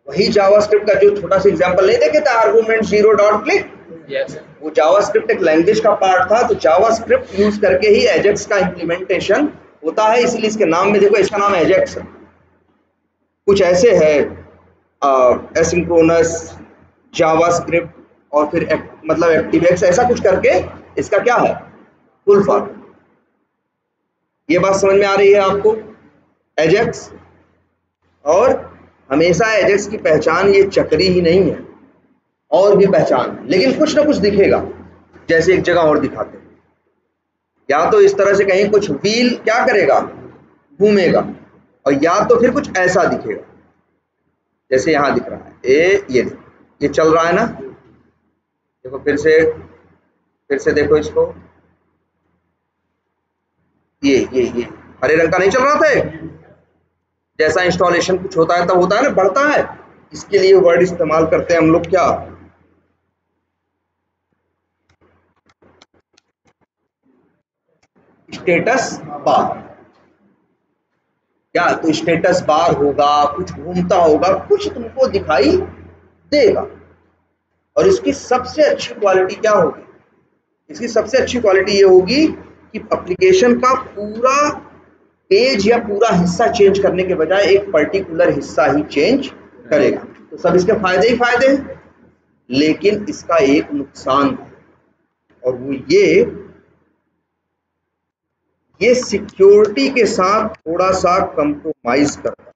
वही जावास्क्रिप्ट का जो छोटा सा एग्जांपल नहीं देखे थे आर्गुमेंट ज़ीरो डॉट क्लिक वो जावास्क्रिप्ट एक लैंग्वेज का पार्ट था तो जावास्क्रिप्ट यूज़ करके ही एजेक्स का इंप्लीमेंटेशन होता है इसलिए इसके नाम में देखो इसका नाम एजेक्स है। कुछ ऐसे है एसिंक्रोनस जावास्क्रिप्ट और फिर एक, मतलब एक्टिवेक्स ऐसा कुछ करके इसका क्या है? फुल फॉर्म ये बात समझ में आ रही है आपको? एजेक्स और हमेशा एजेक्स की पहचान ये चक्री ही नहीं है। और भी पहचान। लेकिन कुछ ना कुछ दिखेगा। जैसे एक जगह और दिखाते हैं। या तो इस तरह से कहीं कुछ व्हील क्या करेगा? घूमेगा। और या तो फिर कुछ ऐसा दिखेगा। जैसे यहाँ दिख रहा है। ए ये ये चल रहा है ना? देखो, फिर से फिर से देखो इसको। ये ये ये। हरे रंग का नहीं चल रहा था जैसा इंस्टॉलेशन कुछ होता है, तब होता है ना, बढ़ता है। इसके लिए वर्ड इस्तेमाल करते हैं हम लोग क्या? स्टेटस बार क्या तो स्टेटस बार होगा, कुछ घूमता होगा, कुछ तुमको दिखाई देगा। और इसकी सबसे अच्छी क्वालिटी क्या होगी? इसकी सबसे अच्छी क्वालिटी ये होगी कि एप्लीकेशन का पूरा पेज या पूरा हिस्सा चेंज करने के बजाय एक पर्टिकुलर हिस्सा ही चेंज करेगा। तो सब इसके फ़ायदे ही फ़ायदे हैं, लेकिन इसका एक नुकसान और वो ये ये सिक्योरिटी के साथ थोड़ा सा कंप्रोमाइज करता है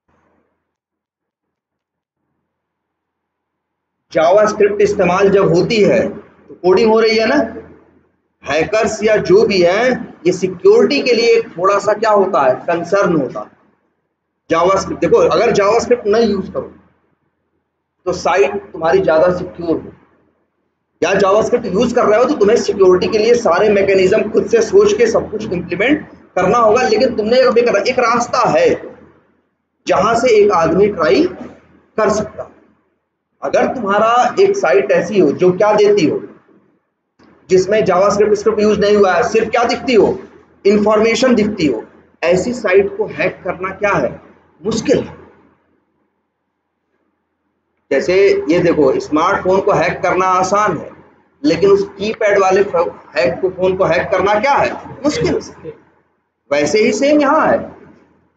जावास्क्रिप्ट इस्तेमाल जब होती है तो कोडिंग हो रही है ना? हैकर्स या जो भी है ये सिक्योरिटी के लिए थोड़ा सा क्या होता है? कंसर्न होता है। जावास्क्रिप्ट देखो अगर जावास्क्रिप्ट नहीं यूज़ करो तो साइट तुम्हारी ज़्यादा सिक्योर हो। या जावास्क्रिप्ट यूज़ कर रहे हो तो तुम्हें सिक्योरिटी के लिए सारे मैकेनिज्म खुद से सोच के सब कुछ इंप्लीमेंट करना होगा लेकिन तुमने एक, रास्ता है जहाँ से एक आदमी ट्राई कर सकता अगर तुम्हारा एक साइट ऐसी हो जो क्या देती हो, जिसमें जावास्क्रिप्ट स्क्रिप्ट यूज़ नहीं हुआ है, सिर्फ़ क्या दिखती हो? इंफॉर्मेशन दिखती हो। ऐसी साइट को हैक करना क्या है? मुश्किल है। जैसे ये देखो स्मार्टफ़ोन को हैक करना आसान है, लेकिन उस कीपैड वाले हैक को फ़ोन को हैक करना क्या है? मुश्किल वैसे ही सेम यहाँ है।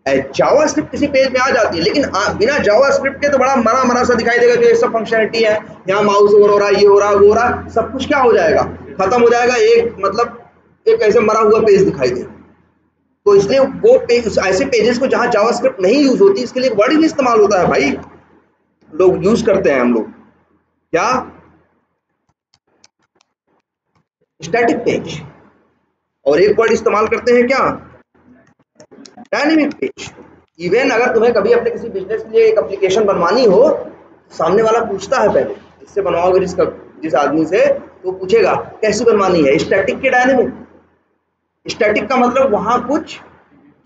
जावा स्क्रिप्ट किसी पेज में आ जाती है। लेकिन आ, बिना जावा स्क्रिप्ट के तो बड़ा मरा मरा सा दिखाई देगा जो ये सब फंक्शनलिटी है। यहाँ माउस ओवर हो रहा है ये हो रहा है वो हो रहा सब कुछ क्या हो जाएगा? खत्म हो जाएगा एक मतलब एक ऐसे मरा हुआ पेज दिखाई दे तो इसलिए वो पेज ऐसे पेजेस को जहाँ जावास्क्रिप्ट नहीं यूज़ होती इसके लिए वर्ड भी इस्तेमाल होता है भाई। लोग यूज़ करते हैं हम लोग। क्या? स्टैटिक पेज और एक वर्ड इस्तेमाल करते हैं क्या? डायनेमिक पेज इवन अगर तुम्हें कभी अपने किसी बिज़नेस के लिए एक एप्लीकेशन बनवानी हो, सामने वाला पूछता है पहले, इससे बनवाओगे जिसका, जिस आदमी से? तो पूछेगा, कैसी बनवानी है? स्टैटिक के डायनेमिक स्टैटिक का मतलब वहाँ कुछ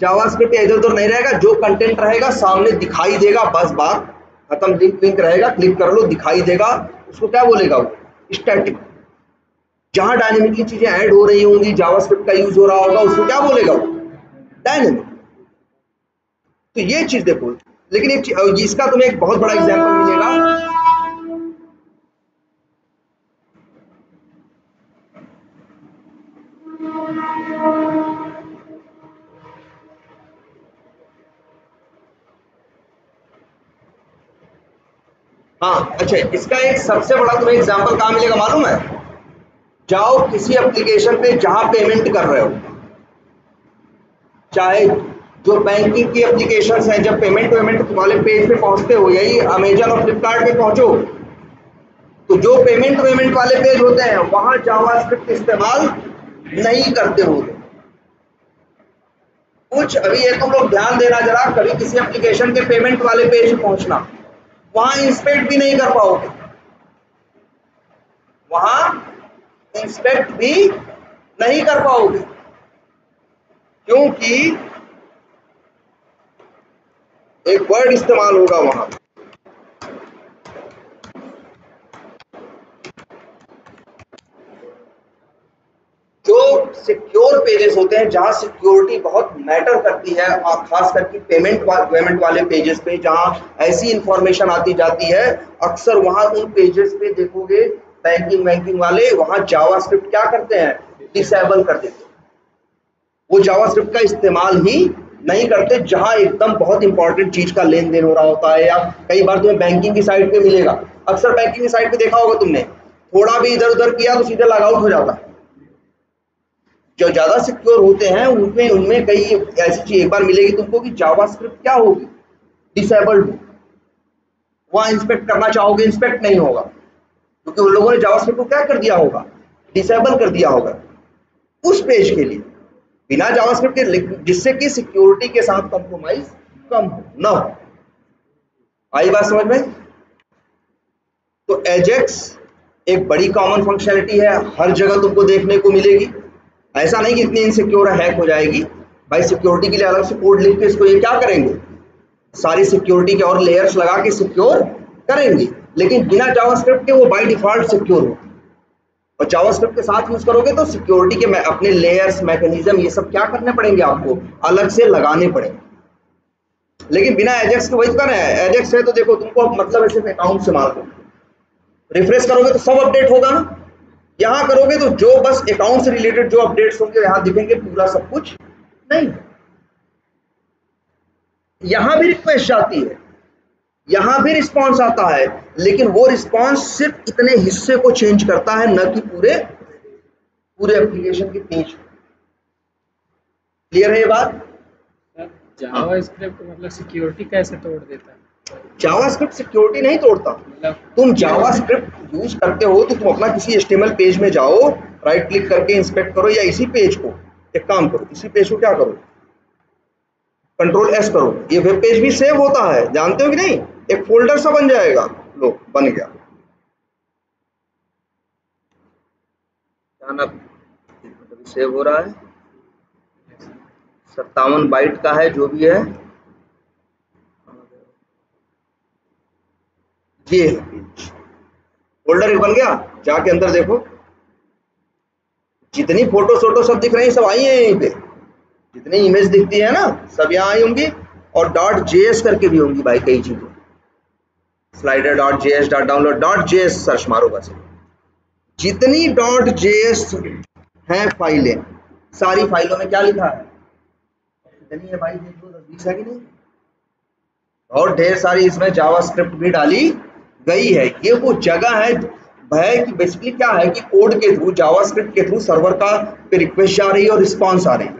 जावास्क्रिप्ट इधर उधर नहीं रहेगा, जो कंटेंट रहेगा, सामने दिखाई देगा, बस बात खत्म लिंक लिंक रहेगा क्लिक कर लो, दिखाई देगा, उसको क्या बोलेगा वो? स्टैटिक जहाँ डायनेमिकली चीज़ें ऐड हो रही होंगी जावास्क्रिप्ट का यूज़ हो रहा होगा, उसको क्या बोलेगा वो? डायनेमिक तो ये चीज़ देखो, लेकिन एक इसका तुम्हें एक बहुत बड़ा एग्ज़ाम्पल मिलेगा। हाँ अच्छा इसका एक सबसे बड़ा तुम्हें एग्ज़ाम्पल कहाँ मिलेगा मालूम है? जाओ किसी एप्लीकेशन पे जहाँ पेमेंट कर रहे हो। चाहे जो बैंकिंग की एप्लीकेशन है, जब पेमेंट वेमेंट वाले पेज पे पहुँचते हो, यही अमेजन और फ्लिपकार्ट पे पहुंचो तो जो पेमेंट वेमेंट वाले पेज होते हैं, वहाँ जावास्क्रिप्ट इस्तेमाल नहीं करते हो कुछ अभी ये तुम लोग ध्यान देना जरा, कभी किसी एप्लीकेशन के पेमेंट वाले पेज पहुँचना, वहाँ इंस्पेक्ट भी नहीं कर पाओगे। वहाँ इंस्पेक्ट भी नहीं कर पाओगे। क्योंकि एक वर्ड इस्तेमाल होगा वहाँ जो सिक्योर पेजेस होते हैं, जहाँ सिक्योरिटी बहुत मैटर करती है और खास करके पेमेंट पेमेंट वाले पेजेस पे, जहाँ ऐसी इंफॉर्मेशन आती जाती है, अक्सर वहाँ उन पेजेस पे देखोगे बैंकिंग बैंकिंग वाले, वहाँ जावास्क्रिप्ट क्या करते हैं? डिसेबल कर देते हैं। वो जावास्क्रिप्ट का इस्तेमाल ही नहीं करते, जहाँ एकदम बहुत इंपॉर्टेंट चीज़ का लेन देन हो रहा होता है या कई बार तुम्हें बैंकिंग की साइड पे मिलेगा। अक्सर बैंकिंग की साइड पे देखा होगा तुमने, थोड़ा भी इधर उधर किया तो सीधे लॉग आउट हो जाता है। जो ज़्यादा सिक्योर होते हैं, उनमें उनमें कई ऐसी चीज़ एक बार मिलेगी तुमको कि जावास्क्रिप्ट क्या होगी? डिसेबल्ड वहाँ इंस्पेक्ट करना चाहोगे इंस्पेक्ट नहीं होगा। क्योंकि उन लोगों ने जावास्क्रिप्ट को क्या कर दिया होगा? डिसेबल कर दिया होगा। उस पेज के लिए। बिना जावास्क्रिप्ट के जिससे कि सिक्योरिटी के साथ कंप्रोमाइज कम हो, न हो। आई बात समझ में तो एजेक्स एक बड़ी कॉमन फंक्शनलिटी है, हर जगह तुमको देखने को मिलेगी। ऐसा नहीं कि इतनी इनसिक्योर हैक हो जाएगी। भाई सिक्योरिटी के लिए अलग से कोड लिख के इसको ये क्या करेंगे? सारी सिक्योरिटी के और लेयर्स लगा के सिक्योर करेंगे। लेकिन बिना जावास्क्रिप्ट के वो बाय डिफ़ॉल्ट सिक्योर हो। और जावास्क्रिप्ट के साथ यूज़ करोगे तो सिक्योरिटी के अपने लेयर्स मैकेनिज्म ये सब क्या करने पड़ेंगे आपको? अलग से लगाने पड़ेंगे। लेकिन बिना एजेक्स के वही तो कर रहे हैं। एजेक्स है तो देखो, तुमको मतलब है सिर्फ़ अकाउंट से मार दो रिफ्रेश करोगे तो सब अपडेट होगा ना? यहाँ करोगे तो जो बस अकाउंट से रिलेटेड जो अपडेट्स होंगे, यहाँ दिखेंगे पूरा सब कुछ नहीं। यहाँ भी रिक्वेस्ट जाती है। यहाँ भी रिस्पॉन्स आता है लेकिन वो रिस्पॉन्स सिर्फ़ इतने हिस्से को चेंज करता है न कि पूरे पूरे एप्लीकेशन के पेज क्लियर है ये बात? जावा स्क्रिप्ट मतलब सिक्योरिटी कैसे तोड़ देता है? जावास्क्रिप्ट सिक्योरिटी नहीं तोड़ता। तुम जावास्क्रिप्ट यूज़ करते हो तो तुम अपना किसी एचटीएमएल पेज में जाओ राइट क्लिक करके इंस्पेक्ट करो या इसी पेज को एक काम करो इसी पेज को क्या करो? कंट्रोल एस करो। ये वेब पेज भी सेव होता है जानते हो कि नहीं? एक फोल्डर सा बन जाएगा लो बन गया। सेव हो रहा है। सत्तावन बाइट का है जो भी है। ये फोल्डर बन गया जाके अंदर देखो। जितनी फ़ोटो सोटो सब दिख रही है सब आई है यहीं पे। जितनी इमेज दिखती है ना सब यहाँ आई होंगी और डॉट जेएस करके भी होंगी भाई कई चीज़ें। Slider dot JS dot download dot JS search मारो बस। जितनी डॉट जेएस है फाइलें, सारी फाइलों में क्या लिखा है? कितनी है भाई बीस है कि नहीं? और ढेर सारी इसमें जावास्क्रिप्ट भी डाली गई है। ये वो जगह है है कि बेसिकली क्या है कि कोड के थ्रू जावा स्क्रिप्ट के थ्रू सर्वर का पे रिक्वेस्ट जा रही है और रिस्पॉन्स आ रही है।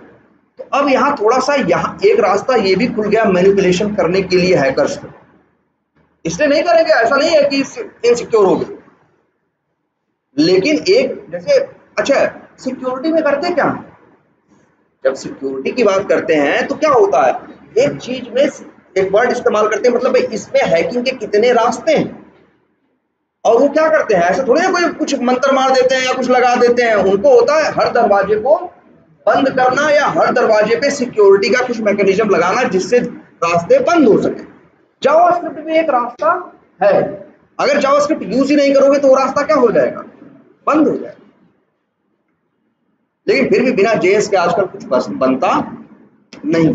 तो अब यहाँ थोड़ा सा यहाँ, एक रास्ता ये भी खुल गया मैनिपुलेशन करने के लिए हैकर्स को। इसलिए नहीं करेंगे, ऐसा नहीं है कि इनसिक्योर हो गए लेकिन एक, जैसे अच्छा सिक्योरिटी में करते क्या? जब सिक्योरिटी की बात करते हैं तो क्या होता है? एक चीज़ में एक वर्ड इस्तेमाल करते हैं मतलब इसमें हैकिंग के कितने रास्ते हैं? और वो क्या करते हैं? ऐसे थोड़ी कोई कुछ मंत्र मार देते हैं या कुछ लगा देते हैं। उनको होता है हर दरवाजे को बंद करना या हर दरवाजे पे सिक्योरिटी का कुछ मैकेनिज्म लगाना जिससे रास्ते बंद हो सके। जावास्क्रिप्ट भी एक रास्ता है। अगर जावास्क्रिप्ट यूज़ ही नहीं करोगे तो वो रास्ता क्या हो जाएगा? बंद हो जाएगा। लेकिन फिर भी बिना जेएस के आजकल कुछ बनता नहीं।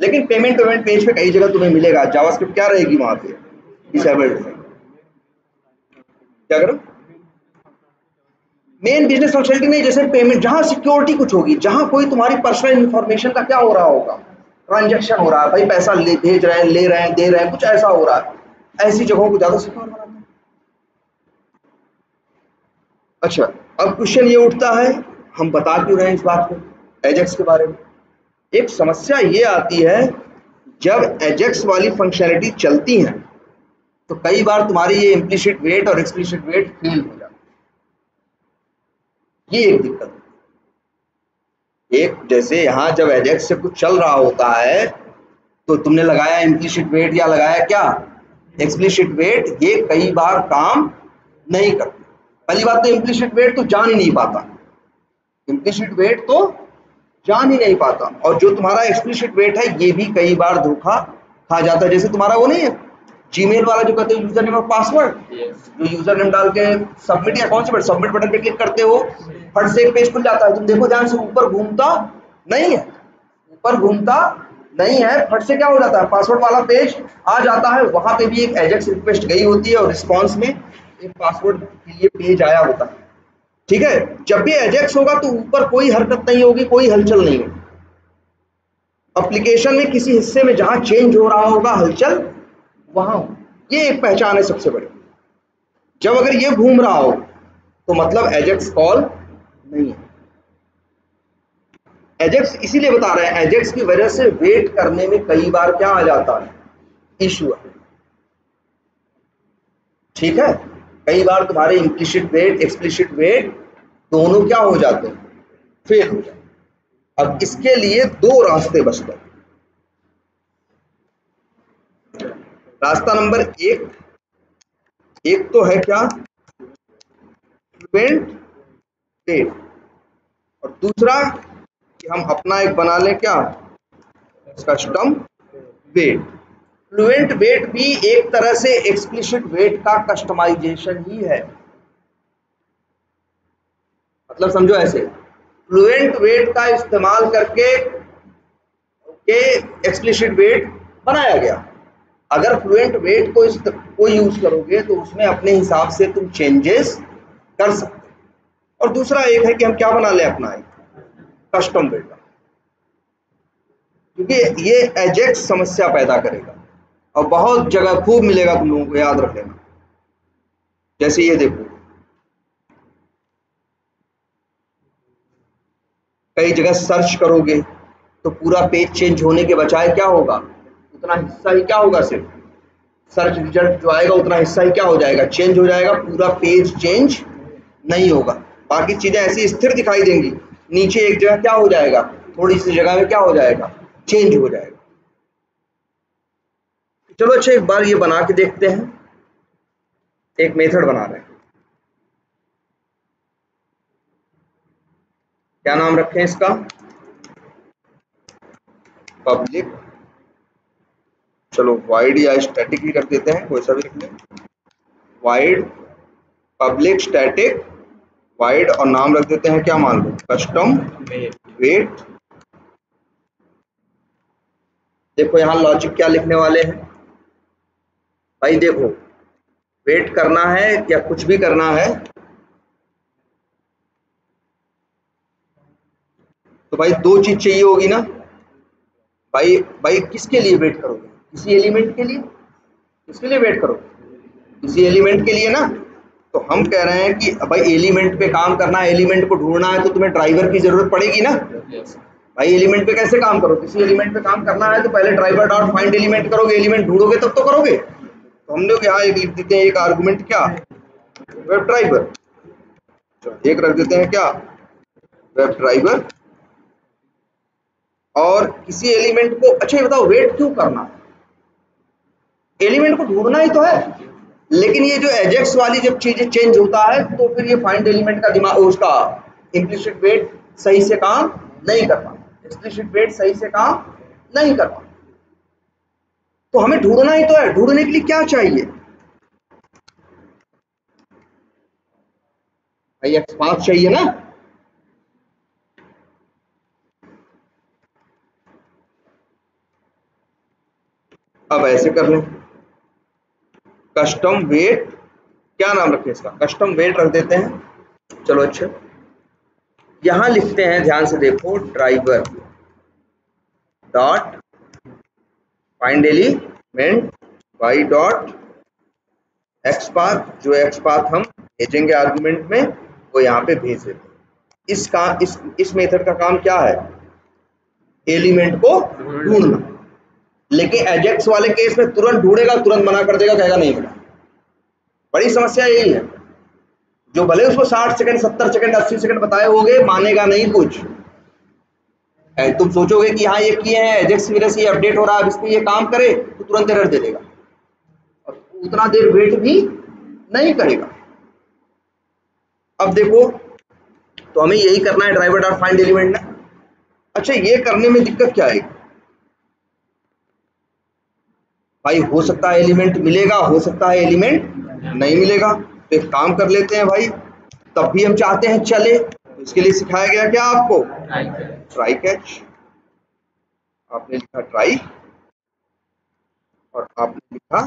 लेकिन पेमेंट पेमेंट पेज पे कई जगह तुम्हें मिलेगा। जावास्क्रिप्ट क्या रहेगी वहाँ पे? डिसेबल्ड क्या करो? मेन बिज़नेस फंक्शनलिटी में जैसे पेमेंट जहाँ सिक्योरिटी कुछ होगी, जहाँ कोई तुम्हारी पर्सनल इंफॉर्मेशन का क्या हो रहा होगा? ट्रांजेक्शन हो रहा है, भाई पैसा ले, भेज रहे हैं, ले रहे हैं, दे रहे हैं, कुछ ऐसा हो रहा है। ऐसी जगहों को ज़्यादा सिक्योर बनाते हैं अच्छा अब क्वेश्चन ये उठता है, हम बता क्यों रहे हैं इस बात को एजेक्स के बारे में? एक समस्या ये आती है, जब एजेक्स वाली फंक्शनलिटी चलती है तो कई बार तुम्हारी ये इम्प्लीसिट वेट और एक्सप्लिसिट वेट फेल हो जाती ये एक दिक्कत है। एक जैसे यहाँ जब एजेक्स से कुछ चल रहा होता है तो तुमने लगाया इम्प्लीसिट वेट या लगाया क्या? एक्सप्लिसिट वेट ये कई बार काम नहीं करते। पहली बात तो इम्प्लीसिट वेट तो जान ही नहीं पाता। इम्प्लीसिट वेट तो जान ही नहीं पाता। और जो तुम्हारा एक्सप्लिसिट वेट है, ये भी कई बार धोखा खा जाता है। जैसे तुम्हारा वो नहीं है? जीमेल वाला जो कहते हो यूज़र नेम और पासवर्ड जो यूज़र नेम डाल के सबमिट या कौन से बटन सबमिट बटन पे क्लिक करते हो फट से एक पेज खुल जाता है। तुम देखो ध्यान से ऊपर घूमता नहीं है। ऊपर घूमता नहीं है फट से क्या हो जाता है? पासवर्ड वाला पेज आ जाता है। वहाँ पे भी एक एजेक्स रिक्वेस्ट गई होती है और रिस्पॉन्स में एक पासवर्ड के लिए पेज आया होता है। ठीक है? जब भी एजेक्स होगा तो ऊपर कोई हरकत नहीं होगी कोई हलचल नहीं होगी। एप्लीकेशन में किसी हिस्से में जहाँ चेंज हो रहा होगा हलचल वहाँ ये एक पहचान है सबसे बड़ी। जब अगर ये घूम रहा हो तो मतलब एजेक्स कॉल नहीं है। एजेक्स इसीलिए बता रहे हैं, एजेक्स की वजह से वेट करने में कई बार क्या आ जाता है? इशू है। ठीक है? कई बार तुम्हारे इम्प्लिशिट वेट एक्सप्लिशिट वेट दोनों क्या हो जाते हैं? फेल हो जाते अब इसके लिए दो रास्ते बचते हैं। रास्ता नंबर एक। एक तो है क्या? फ्लुएंट वेट और दूसरा कि हम अपना एक बना लें क्या? कस्टम वेट फ्लुएंट वेट भी एक तरह से एक्सप्लिसिट वेट का कस्टमाइजेशन ही है। मतलब समझो ऐसे। फ्लुएंट वेट का इस्तेमाल करके के एक्सप्लिसिट वेट बनाया गया। अगर फ्लुएंट वेट को इस को यूज़ करोगे तो उसमें अपने हिसाब से तुम चेंजेस कर सकते और दूसरा एक है कि हम क्या बना लें अपना एक? कस्टम वेट क्योंकि ये एजेक्स समस्या पैदा करेगा। और बहुत जगह खूब मिलेगा तुम लोगों को याद रख लेना जैसे ये देखो। कई जगह सर्च करोगे तो पूरा पेज चेंज होने के बजाय क्या होगा? उतना हिस्सा ही क्या होगा सिर्फ़? सर्च रिज़ल्ट जो आएगा, उतना हिस्सा ही क्या हो जाएगा? चेंज हो जाएगा, पूरा पेज चेंज नहीं होगा। बाकी चीज़ें ऐसी स्थिर दिखाई देंगी। नीचे एक जगह क्या हो जाएगा? थोड़ी सी जगह में क्या हो जाएगा? चेंज हो जाएगा। चलो अच्छा एक बार ये बना के देखते हैं। एक मेथड बना रहे हैं। क्या नाम रखें इसका? पब्लिक चलो वाइड या स्टैटिक ही रख देते हैं, कोई सा भी रख लें। वाइड पब्लिक स्टैटिक वाइड और नाम रख देते हैं, क्या मान लो? कस्टम वेट देखो, यहाँ लॉजिक क्या लिखने वाले हैं? भाई देखो वेट करना है या कुछ भी करना है? तो भाई दो चीज़ चाहिए होगी ना? भाई भाई किसके लिए वेट करोगे? किसी एलिमेंट के लिए किसके लिए वेट करो। किसी एलिमेंट के लिए ना तो हम कह रहे हैं कि भाई एलिमेंट पे काम करना है एलिमेंट को ढूंढना है तो तुम्हें ड्राइवर की ज़रूरत पड़ेगी ना। भाई एलिमेंट पे कैसे काम करो किसी एलिमेंट पे काम करना है तो पहले ड्राइवर डॉट फाइंड एलिमेंट करोगे एलिमेंट ढूंढोगे तब तो करोगे। तो हम लोग यहाँ एक लिख देते हैं एक आर्गुमेंट क्या? वेब ड्राइवर एक रख देते हैं क्या? वेब ड्राइवर और किसी एलिमेंट को अच्छा ये बताओ वेट क्यों करना? एलिमेंट को ढूंढना ही तो है। लेकिन ये जो एजेक्स वाली जब चीज़ें चेंज होता है तो फिर ये फाइंड एलिमेंट का दिमाग, उसका इम्प्लिसिट वेट सही से काम नहीं कर पाता। वेट सही से काम नहीं कर तो हमें ढूंढना ही तो है। ढूँढने के लिए क्या चाहिए? एक्स पाथ चाहिए ना? अब ऐसे कर लें। कस्टम वेट, क्या नाम रखें इसका? कस्टम वेट रख देते हैं। चलो अच्छा। यहाँ लिखते हैं, ध्यान से देखो driver dot find element by dot XPath जो एक्स पाथ हम भेजेंगे आर्गुमेंट में, वो यहाँ पे भेज देते इस काम इस इस मेथड का काम क्या है? एलिमेंट को ढूंढना। लेकिन एजेक्स वाले केस में तुरंत ढूंढेगा, तुरंत मना कर देगा, कहेगा नहीं मिला बड़ी समस्या यही है। जो भले उसको 60 सेकंड 70 सेकंड 80 सेकंड बताए होंगे, मानेगा नहीं कुछ। तुम सोचोगे कि हाँ ये किए हैं एजेक्स मेरे से ये अपडेट हो रहा है इसमें ये काम करे तो तुरंत एरर दे देगा। और उतना देर वेट भी नहीं करेगा। अब देखो तो हमें यही करना है ड्राइवर डॉट फाइंड एलिमेंट ना। अच्छा ये करने में दिक्कत क्या है? भाई, हो सकता है एलिमेंट मिलेगा, हो सकता है एलिमेंट नहीं मिलेगा। तो एक काम कर लेते हैं भाई, तब भी हम चाहते हैं चले। इसके लिए सिखाया गया क्या आपको? ट्राई कैच आपने लिखा ट्राई और आपने लिखा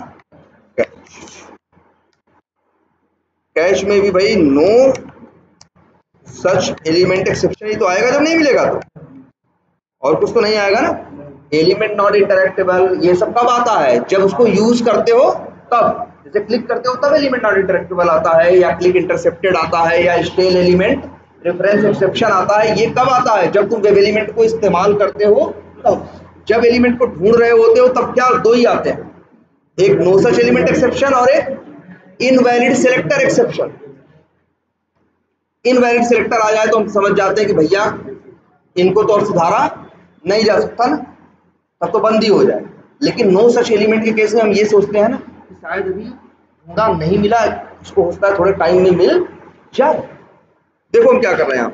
कैच कैच में भी भाई नो सच एलिमेंट एक्सेप्शन ही तो आएगा जब नहीं मिलेगा तो। और कुछ तो नहीं आएगा ना? एलिमेंट नॉट इंटरेक्टेबल ये सब कब आता है। जब उसको यूज़ करते हो, तब। जैसे क्लिक करते हो, तब एलिमेंट नॉट इंटरेक्टेबल आता है, या क्लिक इंटरसेप्टेड आता है, या स्टेल एलिमेंट रेफरेंस एक्सेप्शन आता है, ये कब आता है, जब तुम वेब एलिमेंट को इस्तेमाल करते हो, तब। जब एलिमेंट को ढूंढ रहे होते हो, तब क्या दो ही आते हैं। एक नो सच एलिमेंट एक्सेप्शन और एक invalid selector exception invalid selector आ जाए तो हम समझ जाते हैं कि भैया, इनको तो और सुधारा नहीं जा सकता ना। तब तो बंद ही हो जाए लेकिन नो सच एलिमेंट के केस में हम ये सोचते हैं ना कि शायद अभी ढूंढा नहीं मिला उसको हो सकता है थोड़े टाइम में मिल जाए। देखो हम क्या कर रहे हैं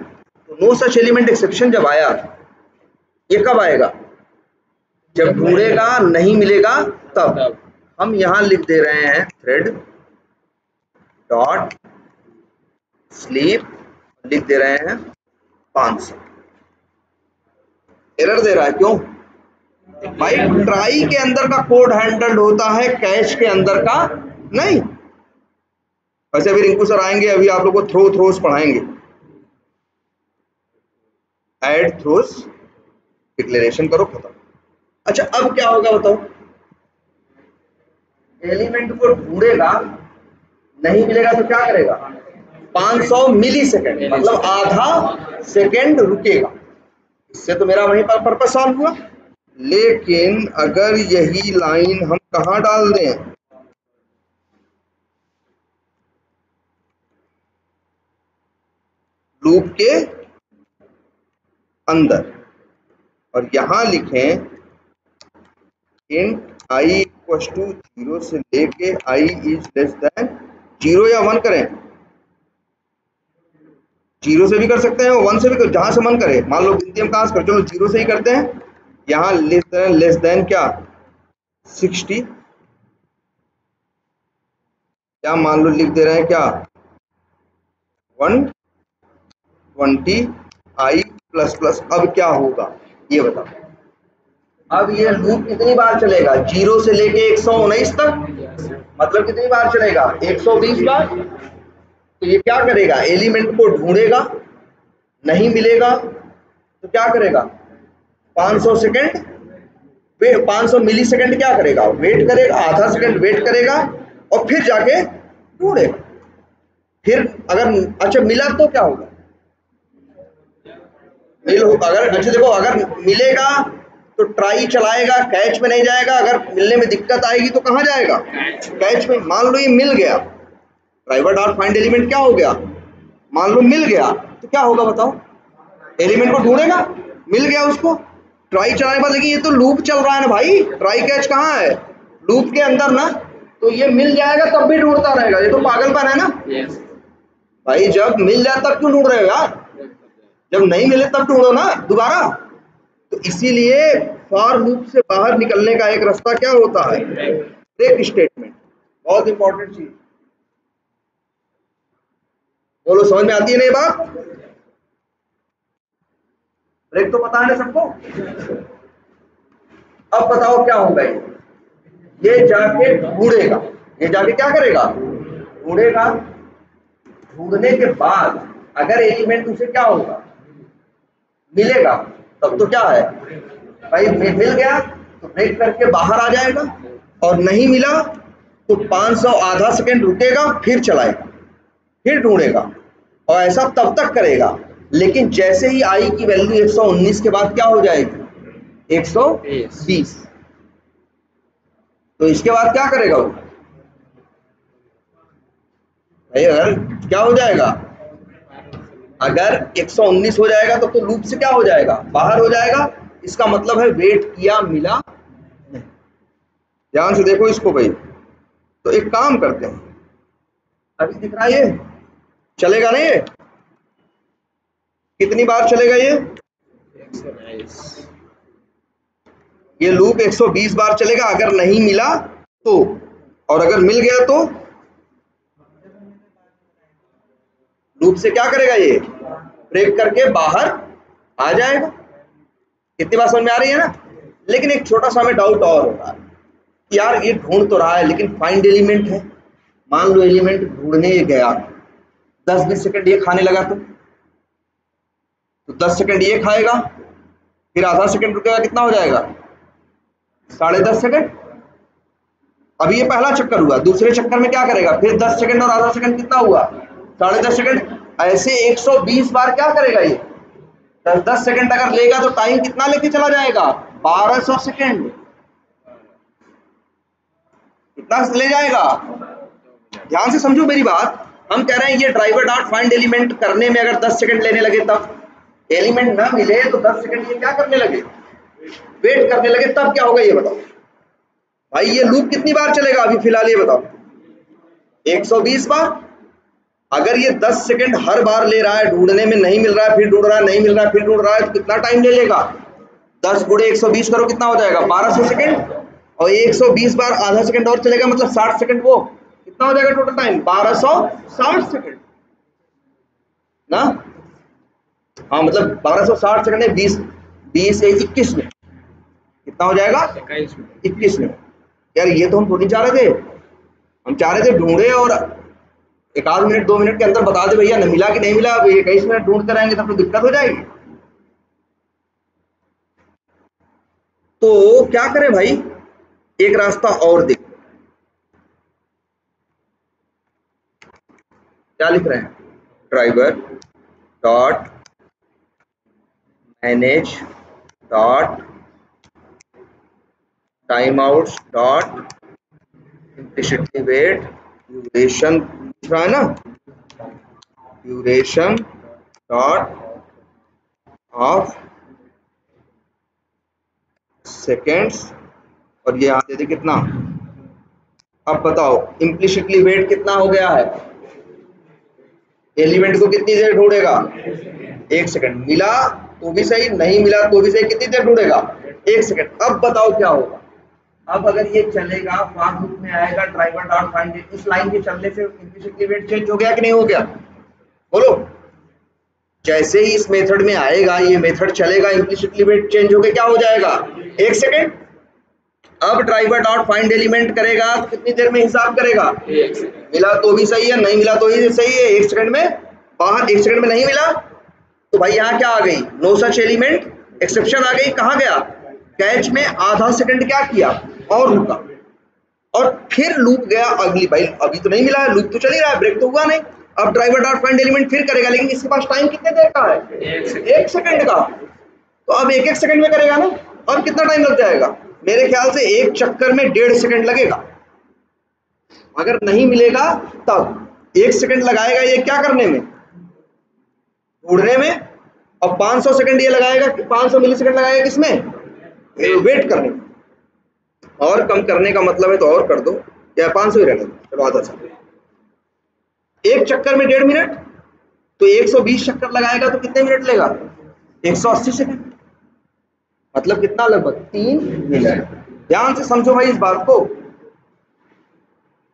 तो नो सच एलिमेंट एक्सेप्शन जब आया ये कब आएगा? जब ढूंढेगा नहीं। मिलेगा तब। हम यहाँ लिख दे रहे हैं थ्रेड डॉट स्लीप लिख दे रहे हैं 500 एरर दे रहा है क्यों? भाई ट्राई के अंदर का कोड हैंडल्ड होता है कैश के अंदर का नहीं। वैसे अभी रिंकू सर आएँगे, अभी आप लोग को थ्रो थ्रोस पढ़ाएँगे। एड थ्रोस डिक्लेरेशन करो, खत्म। अच्छा अब क्या होगा बताओ? एलिमेंट को ढूंढेगा, नहीं मिलेगा तो क्या करेगा? 500 मिली सेकेंड मतलब आधा सेकेंड रुकेगा। इससे तो मेरा वहीं पर पर्पज सॉल्व हुआ। लेकिन अगर यही लाइन हम कहा डाल दें? लूप के अंदर। और यहाँ लिखें int I equal two zero से लेके I is less than zero या वन करें। ज़ीरो से भी कर सकते हैं वन से भी कर जहाँ से मन करे। मान लो गिनती हम कहाँ से चलो ज़ीरो से ही करते हैं। यहाँ लेस देन लेस देन क्या? सिक्सटी क्या मान लो लिख दे रहे हैं क्या? One twenty I plus plus अब क्या होगा? ये बताओ। अब ये लूप कितनी बार चलेगा? ज़ीरो से लेके एक सौ उन्नीस तक? मतलब कितनी बार चलेगा? एक सौ बीस बार? तो ये क्या करेगा? एलिमेंट को ढूंढेगा, नहीं मिलेगा तो क्या करेगा? 500 सेकंड? 500 मिली सेकंड क्या करेगा? वेट करेगा, आधा सेकंड वेट करेगा और फिर जाके ढूंढेगा। फिर अगर अच्छा मिला तो क्या होगा? मिल हो अगर अच्छा देखो, अगर मिलेगा तो ट्राई चलाएगा, कैच में नहीं जाएगा, अगर मिलने में दिक्कत आएगी तो कहाँ जाएगा? कैच में, मान लो ये मिल गया। ड्राइवर डॉट, फाइंड एलिमेंट क्या हो गया? मान लो मिल गया तो क्या होगा बताओ? एलिमेंट को ढूंढेगा? मिल गया उसको? ट्राई चलाने पर लेकिन ये तो लूप चल रहा है ना भाई। ट्राई कैच कहाँ है? लूप के अंदर ना तो ये मिल जाएगा तब भी ढूंढता रहेगा। ये तो पागलपन है ना? Yes. भाई जब मिल जाए तब क्यों ढूंढ रहे हो यार? जब नहीं मिले तब ढूंढो ना दोबारा। तो इसीलिए फॉर लूप से बाहर निकलने का एक रास्ता क्या होता है? ब्रेक स्टेटमेंट बहुत इंपॉर्टेंट चीज़। बोलो समझ में आती है ना ये बात? ब्रेक तो पता है ना सबको? अब बताओ क्या होगा ये? ये जाके ढूंढेगा। ये जाके क्या करेगा? ढूंढेगा। ढूँढने के बाद अगर एलिमेंट उसे क्या होगा? मिलेगा, तब तो क्या है? भाई मिल गया तो ब्रेक करके बाहर आ जाएगा। और नहीं मिला तो 500 आधा सेकंड रुकेगा, फिर चलाएगा। फिर ढूंढेगा। और ऐसा तब तक करेगा लेकिन जैसे ही आई की वैल्यू 119 के बाद क्या हो जाएगी? 120 तो इसके बाद क्या करेगा वो? अगर क्या हो जाएगा? अगर 119 हो जाएगा तो, तो लूप से क्या हो जाएगा? बाहर हो जाएगा। इसका मतलब है वेट किया मिला नहीं। ध्यान से देखो इसको भाई। तो एक काम करते हैं। अभी दिख रहा है ये? चलेगा नहीं ये? कितनी बार चलेगा ये? ये लूप 120 बार चलेगा, अगर नहीं मिला तो। और अगर मिल गया तो? लूप से क्या करेगा ये? ब्रेक करके बाहर आ जाएगा। कितनी बात समझ में आ रही है ना? लेकिन एक छोटा सा हमें डाउट और होता है यार ये ढूंढ तो रहा है, लेकिन फाइंड एलिमेंट है। मान लो एलिमेंट ढूँढने गया। दस बीस सेकंड ये खाने लगा तो। दस सेकंड ये खाएगा, फिर आधा सेकंड रुकेगा, कितना हो जाएगा? साढ़े दस सेकंड? अभी ये पहला चक्कर हुआ, दूसरे चक्कर में क्या करेगा? फिर दस सेकंड और आधा सेकंड कितना हुआ? साढ़े दस सेकंड। ऐसे 120 बार क्या करेगा ये? दस दस सेकंड अगर लेगा तो टाइम कितना लेके चला जाएगा? 1200 सेकेंड। कितना ले जाएगा? ध्यान से समझो मेरी बात। हम कह रहे हैं ये ड्राइवर डॉट फाइंड एलिमेंट करने में अगर 10 सेकंड लेने लगे तब। एलिमेंट ना मिले तो 10 सेकंड ये क्या करने लगे? वेट करने लगे, तब क्या होगा ये बताओ। भाई, ये लूप कितनी बार चलेगा अभी फ़िलहाल ये बताओ। 120 बार? अगर ये 10 सेकंड हर बार ले रहा है, ढूँढने में नहीं मिल रहा है, फिर ढूंढ रहा है, नहीं मिल रहा है, फिर ढूंढ रहा है तो कितना टाइम ले लेगा? 10 गुड़े 120 करो, कितना हो जाएगा? 1200 सेकंड और 120 बार आधा सेकंड और चलेगा मतलब 60 सेकंड वो। कितना हो जाएगा टोटल टाइम 1260 सेकंड ना? हाँ मतलब 1260 सेकंड है 20 20 से 21 में। कितना हो जाएगा? इक्कीस में। यार ये तो हम थोड़ी चाह रहे थे। हम चाह रहे थे ढूंढे और एक आध मिनट दो मिनट के अंदर बता दे भैया मिला कि नहीं मिला इक्कीस मिनट ढूंढते रहेंगे तब तो दिक्कत हो जाएगी। तो क्या करें भाई? एक रास्ता और देख। क्या लिख रहे हैं? Driver dot manage dot time out dot implicitly wait duration है ना? ड्यूरेशन डॉट ऑफ़ सेकेंड्स और ये आते थे कितना? अब बताओ इम्प्लिसिटली वेट कितना हो गया है? एलिमेंट को कितनी देर ढूंढेगा? एक सेकंड मिला तो भी सही नहीं मिला तो भी सही कितनी देर ढूंढेगा? एक सेकंड अब बताओ क्या होगा? अब अगर ये चलेगा फॉर लूप में आएगा ड्राइवर डॉट फाइंड इस लाइन के चलने से इम्प्लिसिटली वेट चेंज हो गया कि नहीं हो गया? बोलो। जैसे ही इस मेथड में आएगा ये मेथड चलेगा इम्प्लिसिटली वेट चेंज हो गया क्या हो जाएगा? एक सेकेंड अब ड्राइवर डॉट फाइंड एलिमेंट करेगा तो कितनी देर में हिसाब करेगा? मिला तो भी सही है नहीं मिला तो ही सही है एक सेकंड में? बाहर एक सेकंड में नहीं मिला? तो भाई यहाँ क्या आ गई? नो सच एलिमेंट एक्सेप्शन आ गई। कहा गया? कैच में आधा सेकंड क्या किया? और रुका। और फिर लूप गया अगली। भाई अभी तो नहीं मिला है। लूप तो चल ही रहा है। ब्रेक तो हुआ नहीं। अब ड्राइवर डॉट फाइंड एलिमेंट फिर करेगा। लेकिन इसके पास टाइम कितने देर का है? एक सेकंड का। तो अब एक एक सेकंड में करेगा ना? अब कितना टाइम लग जाएगा? मेरे ख्याल से एक चक्कर में डेढ़ सेकंड लगेगा। अगर नहीं मिलेगा तब। एक सेकंड लगाएगा ये क्या करने में? ढूँढने में और 500 सेकंड ये लगाएगा कि 500 मिली सेकंड लगाएगा किसमें? वेट करने। में और कम करने का मतलब है तो और कर दो। या 500 ही रहने दो। आधा सा एक चक्कर में डेढ़ मिनट? तो 120 चक्कर लगाएगा तो कितने मिनट लेगा? 180 सेकंड मतलब कितना लगभग? तीन मिनट। ध्यान से समझो भाई इस बात को।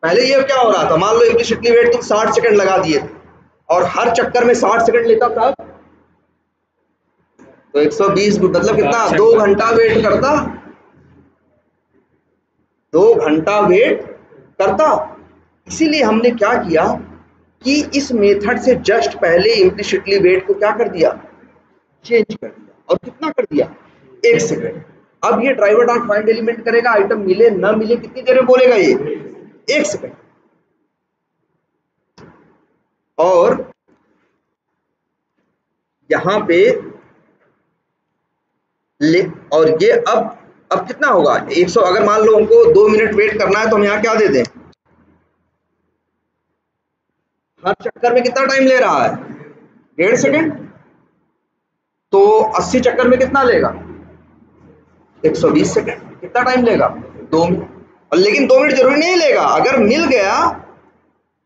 पहले ये क्या हो रहा था? मान लो इम्प्लिसिटली वेट तुम साठ सेकंड लगा दिए। थे और हर चक्कर में साठ सेकंड लेता था। तो 120 मतलब कितना? दो घंटा वेट करता। दो घंटा वेट करता। इसीलिए हमने क्या किया कि इस मेथड से जस्ट पहले इम्प्लिसिटली वेट को क्या कर दिया? चेंज कर दिया। और कितना कर दिया? एक सेकेंड। अब ये ड्राइवर डॉट फाइंड एलिमेंट करेगा आइटम मिले न मिले कितनी देर में बोलेगा ये? एक सेकेंड। और यहाँ पे ले, और ये अब अब कितना होगा? 100 अगर मान लो हमको दो मिनट वेट करना है तो हम यहाँ क्या दे दें? हर चक्कर में कितना टाइम ले रहा है? डेढ़ सेकेंड तो 80 चक्कर में कितना लेगा? 120 सेकेंड कितना टाइम लेगा? दो मिनट। और लेकिन दो मिनट ज़रूरी नहीं लेगा। अगर मिल गया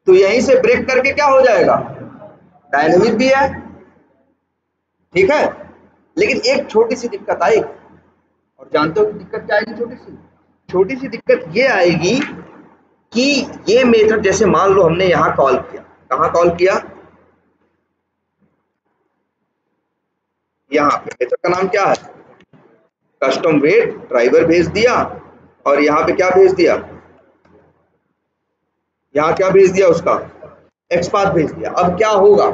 तो यहीं से ब्रेक करके क्या हो जाएगा? डायनेमिक भी है। ठीक है? लेकिन एक छोटी सी दिक्कत आएगी और जानते हो दिक्कत क्या आएगी छोटी सी? छोटी सी दिक्कत ये आएगी कि ये मेथड जैसे मान लो हमने यहाँ कॉल किया। कहा कॉल किया? यहाँ पे मेथड का नाम क्या है? कस्टम वेट ड्राइवर भेज दिया। और यहाँ पे क्या भेज दिया? यहाँ क्या भेज दिया उसका? एक्सपाथ भेज दिया। अब क्या होगा?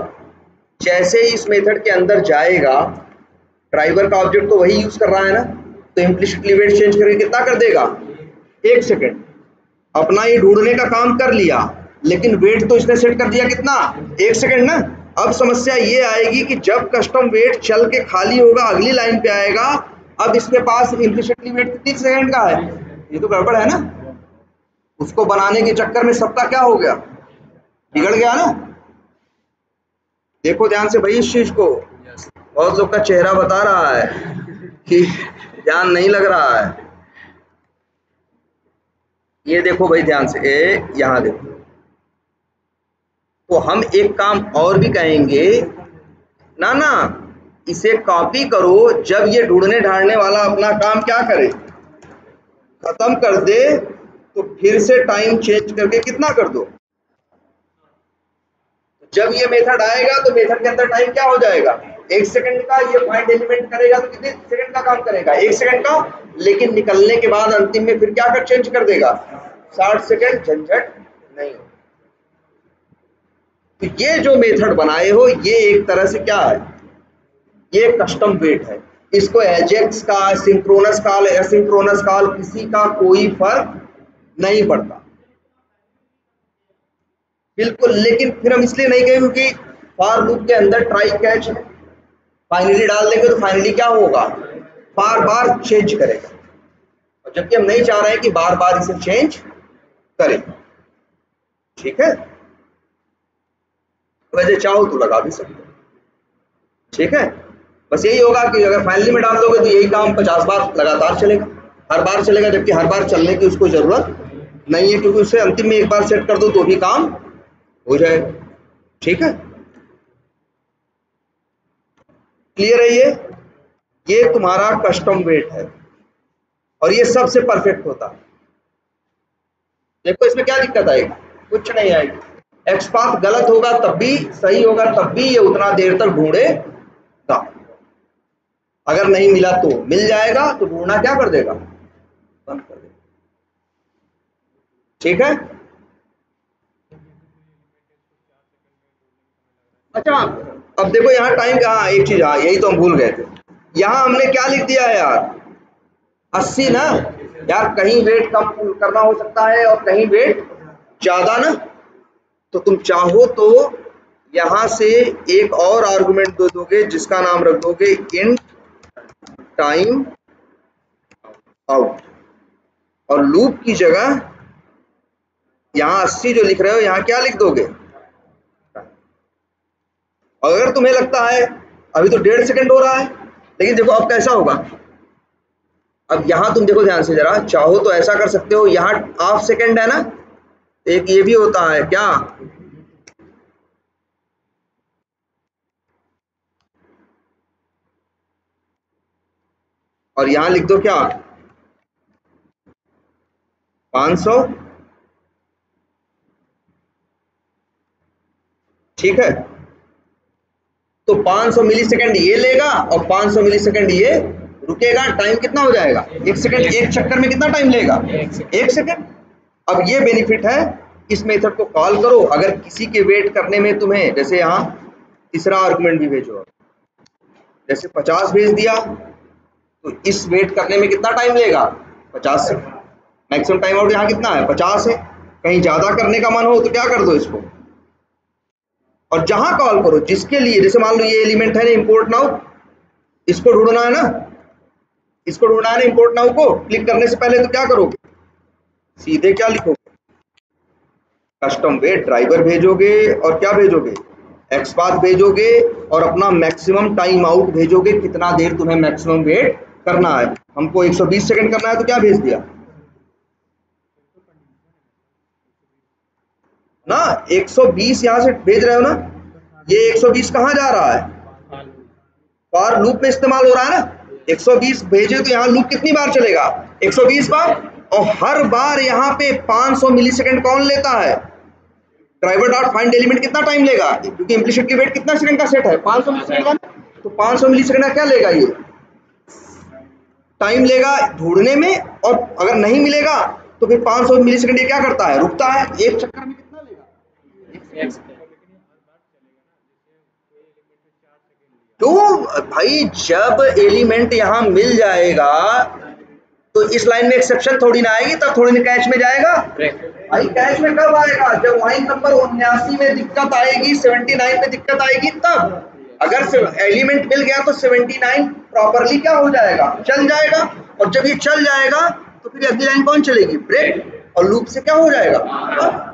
जैसे ही इस मेथड के अंदर जाएगा ड्राइवर का ऑब्जेक्ट तो वही यूज़ कर रहा है ना? तो इम्प्लिसिटली वेट चेंज करके कितना कर देगा? एक सेकेंड अपना ये ढूँढने का काम कर लिया, लेकिन वेट तो इसने सेट कर दिया कितना? एक सेकेंड ना। अब समस्या ये आएगी कि जब कस्टम वेट चल के खाली होगा, अगली लाइन पे आएगा, अब इसके पास इम्प्लिसिटली वेट कितनी सेकंड का है? ये तो गड़बड़ है ना? उसको बनाने के चक्कर में सबका क्या हो गया? बिगड़ गया ना? देखो ध्यान से भाई इस चीज़ को। बहुत लोग का चेहरा बता रहा है कि ध्यान नहीं लग रहा है। ये देखो भाई ध्यान से, ए, यहाँ देखो। तो हम एक काम और भी कहेंगे ना ना इसे कॉपी करो, जब ये ढूँढने ढाड़ने वाला अपना काम क्या करे? खत्म कर दे तो फिर से टाइम चेंज करके कितना कर दो? जब ये मेथड आएगा तो मेथड के अंदर टाइम क्या हो जाएगा? एक सेकंड का ये फाइंड एलिमेंट करेगा तो कितने सेकंड का काम करेगा? एक सेकंड का, लेकिन निकलने के बाद अंतिम में फिर क्या कर चेंज कर देगा? साठ सेकंड झंझट नहीं। तो ये जो मेथड बनाए हो, ये एक तरह से क्या है? ये कस्टम वेट है। इसको एजेक्स का सिंक्रोनस कॉल एसिंक्रोनस कॉल, किसी का कोई फ़र्क नहीं पड़ता बिल्कुल, लेकिन फिर हम इसलिए नहीं गए क्योंकि फॉर लूप के अंदर ट्राई कैच फाइनली डाल देंगे तो फाइनली क्या होगा? बार बार चेंज करेगा। और जबकि हम नहीं चाह रहे हैं कि बार बार इसे चेंज करें। ठीक है? वैसे चाहो तो लगा भी सकते ठीक है? बस यही होगा कि अगर फाइनली में डाल दोगे तो यही काम पचास बार लगातार चलेगा। हर बार चलेगा, जबकि हर बार चलने की उसको ज़रूरत नहीं है, क्योंकि उसे अंतिम में एक बार सेट कर दो तो भी काम हो जाएगा ठीक है? क्लियर है ये? ये तुम्हारा कस्टम वेट है। और ये सबसे परफेक्ट होता। है देखो, इसमें क्या दिक्कत आएगी? कुछ नहीं आएगी। एक्सपाथ गलत होगा, तब भी सही होगा, तब भी ये उतना देर तक ढूंढेगा। अगर नहीं मिला तो मिल जाएगा तो ढूंढना क्या कर देगा? बंद कर देगा। ठीक है? अच्छा अब देखो यहाँ टाइम कहा एक चीज़ हाँ यही तो हम भूल गए थे। यहाँ हमने क्या लिख दिया है यार? अस्सी ना? यार, कहीं वेट कम करना हो सकता है और कहीं वेट ज़्यादा ना? तो तुम चाहो तो यहाँ से एक और आर्गुमेंट दे दोगे, जिसका नाम रख दोगे इन टाइम आउट और लूप की जगह यहाँ 80 जो लिख रहे हो, यहाँ क्या लिख दोगे? अगर तुम्हें लगता है, अभी तो डेढ़ सेकंड हो रहा है, लेकिन देखो अब कैसा होगा? अब यहाँ तुम देखो ध्यान से जरा, चाहो तो ऐसा कर सकते हो, यहाँ हाफ़ सेकंड है ना? एक ये भी होता है, क्या? और यहाँ लिख दो क्या? 500 ठीक है? तो 500 मिली सेकेंड ये लेगा और 500 मिली सेकेंड ये रुकेगा। टाइम कितना हो जाएगा? एक सेकंड, एक चक्कर में कितना टाइम लेगा? एक सेकंड। अब ये बेनिफिट है, इस मेथड को कॉल करो। अगर किसी के वेट करने में तुम्हें, जैसे यहाँ, तीसरा आर्गुमेंट भी भेजो। जैसे 50 भेज दिया तो इस वेट करने में कितना टाइम लेगा? 50 से। मैक्सिमम टाइम आउट यहाँ कितना है? 50 है। कहीं ज़्यादा करने का मन हो तो क्या कर दो इसको? और जहाँ कॉल करो, जिसके लिए, जैसे मान लो ये एलिमेंट है ना इंपोर्ट नाउ इसको ढूंढना है ना? इसको ढूंढना है ना इंपोर्ट नाउ को क्लिक करने से पहले तो क्या करोगे? सीधे क्या लिखोगे? कस्टम वेट ड्राइवर भेजोगे और क्या भेजोगे? एक्स पाथ भेजोगे और अपना मैक्सिमम टाइम आउट भेजोगे, कितना देर तुम्हें मैक्सिमम वेट करना है। हमको 120 सेकंड करना है तो क्या भेज दिया? ना 120 यहाँ से भेज रहे हो ना? ये 120 कहाँ जा रहा है? फॉर लूप में इस्तेमाल हो रहा है ना? 120 भेजे तो यहाँ लूप कितनी बार चलेगा? 120 बार? और हर बार यहाँ पे 500 मिलीसेकंड कौन लेता है? ड्राइवर डॉट फाइंड एलिमेंट कितना टाइम लेगा? क्योंकि इम्प्लीसिटली वेट कितना सेकंड का सेट है? 500 मिलीसेकंड का? तो 500 मिलीसेकंड का क्या लेगा ये? टाइम लेगा ढूँढने में, और अगर नहीं मिलेगा तो फिर 500 मिलीसेकंड ये क्या करता है? रुकता है? एक चक्कर में तो भाई जब एलिमेंट यहाँ मिल जाएगा तो इस लाइन में एक्सेप्शन थोड़ी ना आएगी तब थोड़ी ना कैच में जाएगा? भाई कैच में कब आएगा? जब लाइन नंबर उन्यासी में दिक्कत आएगी 79 में दिक्कत आएगी तब। अगर एलिमेंट मिल गया तो 79 प्रॉपरली क्या हो जाएगा? चल जाएगा। और जब ये चल जाएगा तो फिर अगली लाइन कौन चलेगी? ब्रेक और लूप से क्या हो जाएगा?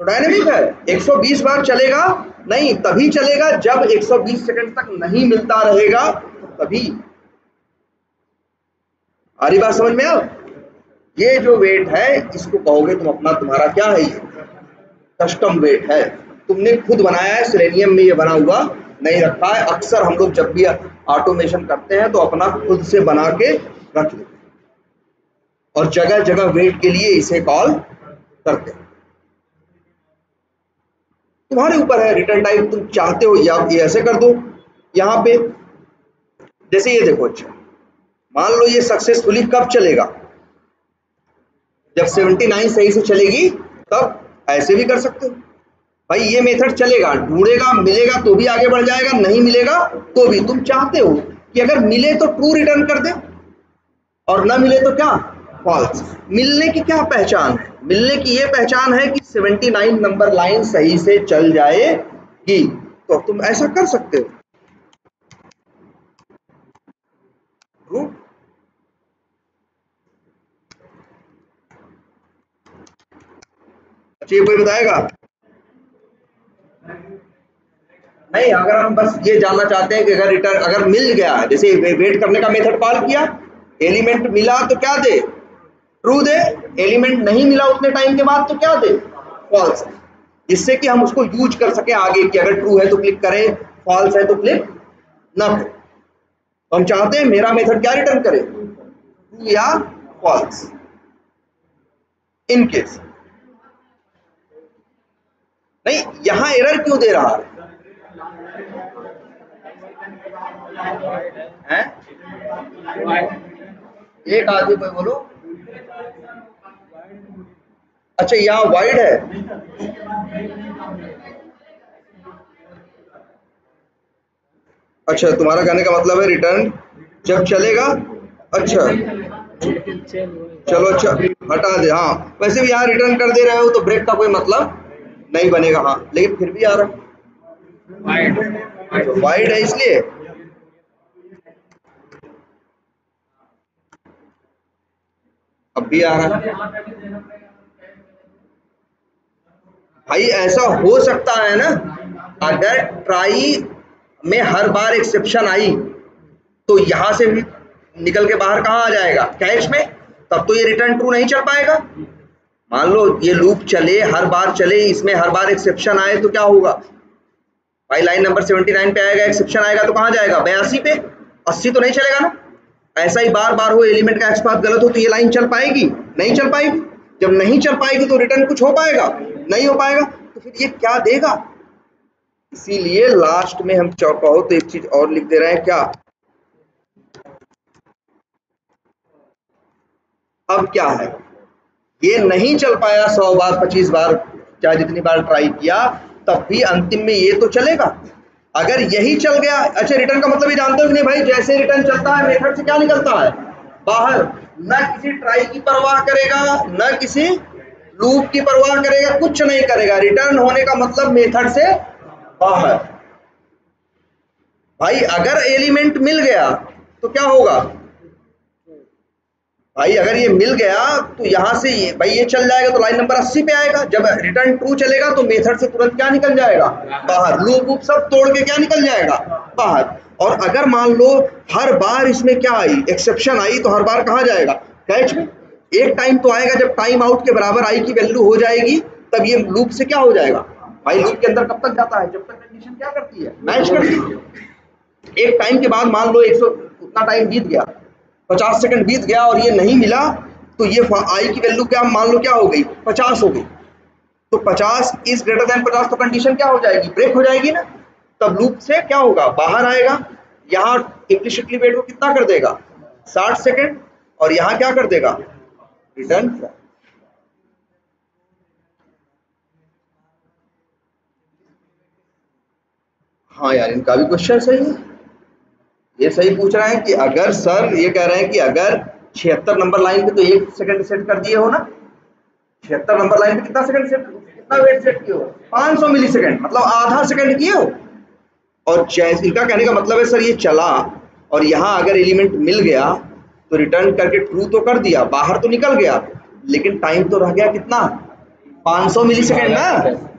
तो डायनेमिक है। 120 बार चलेगा, नहीं, तभी चलेगा। जब 120 सेकंड तक नहीं मिलता रहेगा तो तभी। आ रही बात समझ में अब ये जो वेट है, इसको कहोगे तुम अपना, तुम्हारा क्या है ये? कस्टम वेट है। तुमने खुद बनाया है सिलेनियम में ये बना हुआ, नहीं रखा है। अक्सर हम लोग जब भी ऑटोमेशन करते हैं तो अपना खुद से बना के रख देते हैं। और जगह जगह वेट के लिए इसे कॉल करते हैं। तुम्हारे ऊपर है रिटर्न टाइप तुम चाहते हो या ये ऐसे कर दो। यहाँ पे, जैसे ये देखो अच्छा मान लो ये सक्सेसफुली कब चलेगा? जब 79 सही से चलेगी, तब ऐसे भी कर सकते हो। भाई, ये मेथड चलेगा, ढूंढेगा, मिलेगा तो भी आगे बढ़ जाएगा, नहीं मिलेगा तो भी। तुम चाहते हो कि अगर मिले तो ट्रू रिटर्न कर दे, और ना मिले तो क्या? फॉल्स मिलने की क्या पहचान? है मिलने की ये पहचान है कि 79 नंबर लाइन सही से चल जाएगी। तो तुम ऐसा कर सकते हो। कोई बताएगा? नहीं, अगर हम बस ये जानना चाहते हैं कि अगर रिटर्न अगर मिल गया, जैसे वेट करने का मेथड कॉल किया एलिमेंट मिला तो क्या दे? ट्रू दे एलिमेंट नहीं मिला उतने टाइम के बाद तो क्या दे फॉल्स जिससे कि हम उसको यूज़ कर सके आगे कि अगर ट्रू है तो क्लिक करें फॉल्स है तो क्लिक ना करें। हम चाहते हैं मेरा मेथड क्या रिटर्न करे? ट्रू या फॉल्स इन केस नहीं, यहाँ एरर क्यों दे रहा? है? हैं? एक आदमी बोलो अच्छा यहाँ वाइड है। अच्छा तुम्हारा कहने का मतलब है रिटर्न जब चलेगा अच्छा। चलो अच्छा हटा दे हाँ। वैसे भी यहाँ रिटर्न कर दे रहे हो तो ब्रेक का कोई मतलब नहीं बनेगा हाँ। लेकिन फिर भी आ रहा वाइड वाइड है इसलिए? अब भी आ रहा है। भाई, ऐसा हो सकता है ना, अगर ट्राई में हर बार एक्सेप्शन आई तो यहाँ से भी निकल के बाहर कहाँ आ जाएगा? कैश में? तब तो ये रिटर्न ट्रू नहीं चल पाएगा। मान लो ये लूप चले, हर बार चले, इसमें हर बार एक्सेप्शन आए तो क्या होगा? भाई लाइन नंबर 79 पे आएगा एक्सेप्शन आएगा तो कहाँ जाएगा? बयासी पे? 80 तो नहीं चलेगा ना? ऐसा ही बार बार हो एलिमेंट का एक्सपात गलत हो तो ये लाइन चल पाएगी? नहीं चल पाएगी। जब नहीं चल पाएगी तो रिटर्न कुछ हो पाएगा? नहीं हो पाएगा तो फिर ये क्या देगा? इसीलिए लास्ट में हम चौका हो तो एक चीज़ और लिख दे रहे हैं, क्या? अब क्या है? ये नहीं चल पाया, सौ बार, पच्चीस बार, चाहे जितनी बार ट्राई किया, तब भी अंतिम में ये तो चलेगा। अगर यही चल गया अच्छा रिटर्न का मतलब ये जानते हो कि नहीं भाई, जैसे रिटर्न चलता है मेथड से क्या निकलता है? बाहर, न किसी ट्राई की परवाह करेगा, न किसी लूप की परवाह करेगा, कुछ नहीं करेगा। रिटर्न होने का मतलब मेथड से बाहर। भाई, अगर एलिमेंट मिल गया तो क्या होगा? भाई, अगर ये मिल गया तो यहाँ से ये भाई, ये चल जाएगा तो लाइन नंबर 80 पे आएगा। जब रिटर्न ट्रू चलेगा तो मेथड से तुरंत क्या निकल जाएगा? बाहर। लूप वूप सब तोड़ के क्या निकल जाएगा? बाहर। और अगर मान लो, हर बार इसमें क्या आई? एक्सेप्शन आई तो हर बार कहा जाएगा? कैच में। एक टाइम तो आएगा, जब टाइम आउट के बराबर आई की वैल्यू हो जाएगी, तब ये लूप से क्या हो जाएगा? भाई लूप के अंदर कब तक जाता है? जब तक कंडीशन क्या करती है? मैच करती है। एक टाइम के बाद मान लो एक सौ उतना टाइम बीत गया। पचास सेकंड बीत गया और ये नहीं मिला तो ये आई की वैल्यू क्या, मान लो क्या हो गई? पचास हो गई। तो पचास इज़ ग्रेटर देन पचास तो कंडीशन क्या हो जाएगी? ब्रेक हो जाएगी ना। तब लूप से क्या होगा? बाहर आएगा। यहाँ इम्प्लिसिटली वेट को कितना कर देगा? साठ सेकेंड। और यहाँ क्या कर देगा? रिटर्न हाँ यार, इनका भी क्वेश्चन सही है। ये सही पूछ रहा है कि अगर सर ये कह रहे हैं कि अगर छिहत्तर नंबर लाइन पे तो एक सेकंड सेट कर दिए हो ना। छिहत्तर नंबर लाइन पे कितना सेकंड सेट, कितना वेट सेट किए हो? 500 मिली सेकंड मतलब आधा सेकंड किए हो। और जैसे, इनका कहने का मतलब है, सर ये चला और यहाँ अगर एलिमेंट मिल गया तो रिटर्न करके ट्रू तो कर दिया, बाहर तो निकल गया। लेकिन टाइम तो रह गया कितना? 500 मिली सेकेंड ना।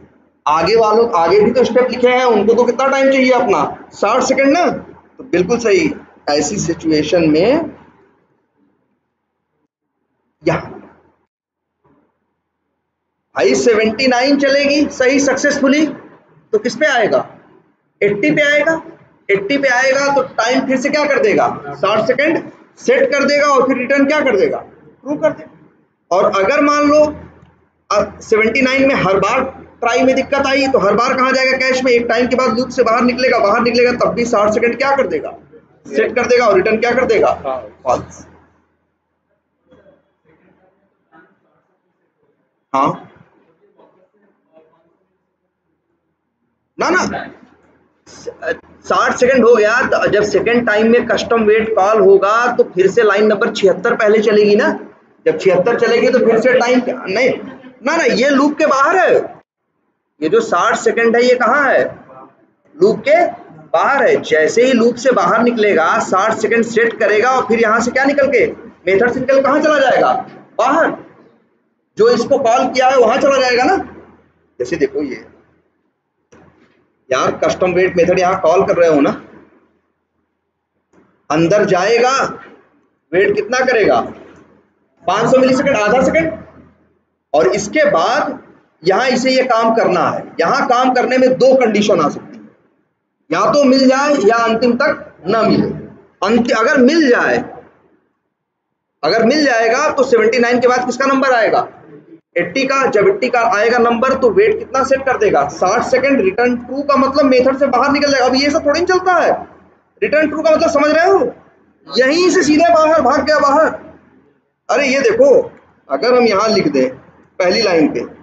आगे वालों, आगे भी तो स्टेप लिखे हैं, उनको तो कितना टाइम चाहिए अपना? 60 सेकेंड ना। तो बिल्कुल सही। ऐसी सिचुएशन में यहाँ। भाई 79 चलेगी सही सक्सेसफुली तो किस पे आएगा? 80 पे आएगा? 80 पे आएगा तो टाइम फिर से क्या कर देगा? 60 सेकंड सेट कर देगा और फिर रिटर्न क्या कर देगा? प्रूव कर देगा और अगर मान लो सेवेंटी नाइन में हर बार ट्राई में दिक्कत आई तो हर बार कहा जाएगा कैश में? एक टाइम के बाद लूप से बाहर निकलेगा बाहर निकलेगा तब भी साठ सेकंड क्या कर देगा? सेट कर देगा और रिटर्न क्या कर देगा? फॉल्स हाँ। ना ना। साठ सेकंड हो गया तो जब सेकंड टाइम में कस्टम वेट कॉल होगा तो फिर से लाइन नंबर छिहत्तर पहले चलेगी ना? जब छिहत्तर चलेगी तो फिर से टाइम नहीं। ना ना ये लूप के बाहर है। ये जो 60 सेकंड है, ये कहाँ है? लूप के बाहर है। जैसे ही लूप से बाहर निकलेगा 60 सेकंड सेट करेगा और फिर यहाँ से क्या निकल के? मेथड से निकल कहाँ चला जाएगा? बाहर। जो इसको कॉल किया है, वहाँ चला जाएगा ना? जैसे देखो ये। यार कस्टम वेट मेथड यहाँ कॉल कर रहे हो ना? अंदर जाएगा वेट कितना करेगा? 500 मिलीसेकंड आधा सेकंड और इसके बाद यहाँ इसे ये काम करना है। यहाँ काम करने में दो कंडीशन आ सकती है। या तो मिल जाए या अंतिम तक ना मिले। अंत, अगर मिल जाए, अगर मिल जाएगा तो 79 के बाद किसका नंबर आएगा? 80 का, जब 80 का आएगा नंबर तो वेट कितना सेट कर देगा? 60 सेकंड रिटर्न ट्रू का मतलब मेथड से बाहर निकल जाएगा। अभी ये सब थोड़ी नहीं चलता है। रिटर्न ट्रू का मतलब समझ रहे हो? यहीं से सीधे बाहर, भाग गया बाहर। अरे ये देखो, अगर हम यहाँ लिख दें, पहली लाइन पे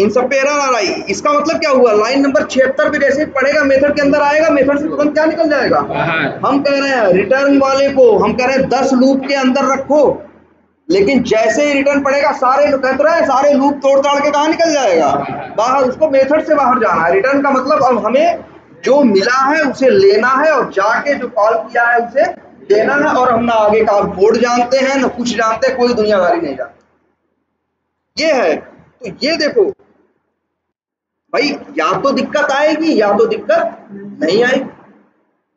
इन सब पे एरर आ रही इसका मतलब क्या हुआ? लाइन नंबर छिहत्तर पे जैसे पढ़ेगा मेथड के अंदर आएगा मेथड से तुरंत क्या निकल जाएगा? हम कह रहे हैं रिटर्न वाले को हम कह रहे हैं दस लूप के अंदर रखो। लेकिन जैसे ही रिटर्न पड़ेगा सारे कहते रहे सारे लूप तोड़ ताड़ के कहा निकल जाएगा? बाहर उसको मेथड से बाहर जाना है। रिटर्न का मतलब अब हमें जो मिला है उसे लेना है और जाके जो कॉल किया है उसे देना है और हम ना आगे का कोड जानते हैं ना कुछ जानते कोई दुनियादारी नहीं जानते। ये है। तो ये देखो भाई या तो दिक्कत आएगी या तो दिक्कत नहीं आएगी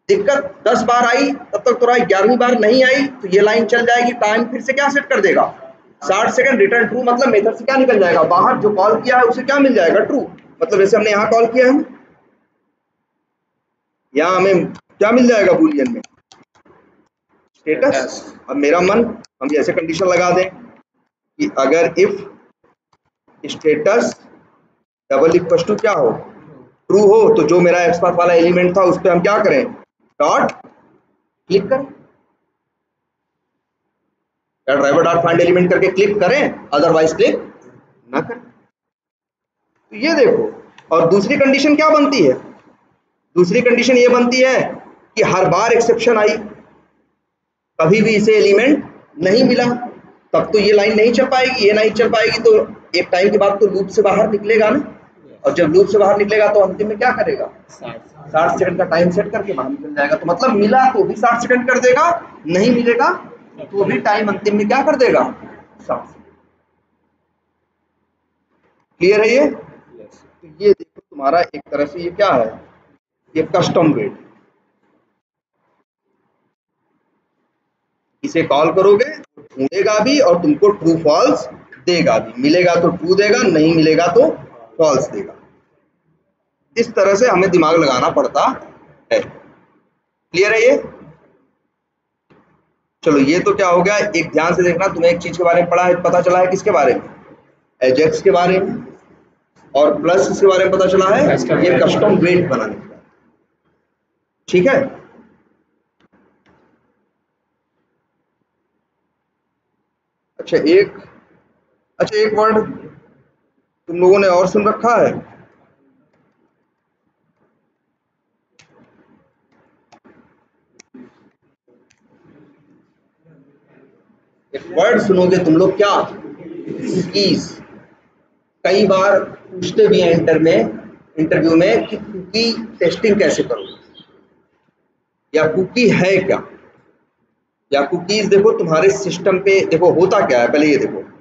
दिक्कत दस बार आई तब तक तो ग्यारहवीं बार नहीं आई तो ये लाइन चल जाएगी टाइम फिर से क्या सेट कर देगा? साठ सेकंड रिटर्न ट्रू मतलब मेथड से क्या निकल जाएगा? बाहर जो कॉल किया है उसे क्या मिल जाएगा? ट्रू मतलब जैसे हमने यहाँ कॉल किया है। यहाँ हमें क्या मिल जाएगा बुलियन में? स्टेटस अब मेरा मन हम जैसे कंडीशन लगा दें कि अगर if status double equal to क्या हो? ट्रू हो तो जो मेरा एक्स पाथ वाला एलिमेंट था, उस पर हम क्या करें? डॉट क्लिक करें। या ड्राइवर डॉट फाइंड एलिमेंट करके क्लिक करें? अदरवाइज़ क्लिक ना करें। तो ये देखो, और दूसरी कंडीशन क्या बनती है? दूसरी कंडीशन ये बनती है कि हर बार एक्सेप्शन आई, कभी भी इसे एलिमेंट नहीं मिला, तब तो ये लाइन नहीं चल पाएगी, ये नहीं चल पाएगी तो एक टाइम के बाद तो लूप से बाहर निकलेगा ना? और जब लूप से बाहर निकलेगा तो अंतिम में क्या करेगा? साठ सेकंड का टाइम सेट करके बाहर निकल जाएगा। तो मतलब मिला तो भी साठ सेकंड कर देगा नहीं मिलेगा तो भी टाइम अंतिम में क्या कर देगा? साठ क्लियर है ये? तो ये देखो तुम्हारा एक तरह से ये क्या है? ये कस्टम वेट इसे कॉल करोगे ढूंढेगा भी और तुमको ट्रू फॉल्स देगा भी। मिलेगा तो ट्रू देगा नहीं मिलेगा तो फॉल्स देगा। इस तरह से हमें दिमाग लगाना पड़ता है। क्लियर है ये? चलो ये तो क्या हो गया? एक ध्यान से देखना तुम्हें एक चीज़ के बारे में पढ़ा है पता चला है किसके बारे में? एजेक्स के बारे में। और प्लस इसके बारे में पता चला है? ये कस्टम वेट बनाने के ठीक है? अच्छा एक अच्छा एक वर्ड तुम लोगों ने और सुन रखा है? एक वर्ड सुनोगे तुम लोग क्या? कुकीज कई बार पूछते भी हैं इंटर में इंटरव्यू में कि कुकी टेस्टिंग कैसे करो? या कुकी है क्या? या कुकीज देखो तुम्हारे सिस्टम पे, देखो होता क्या है? पहले ये देखो।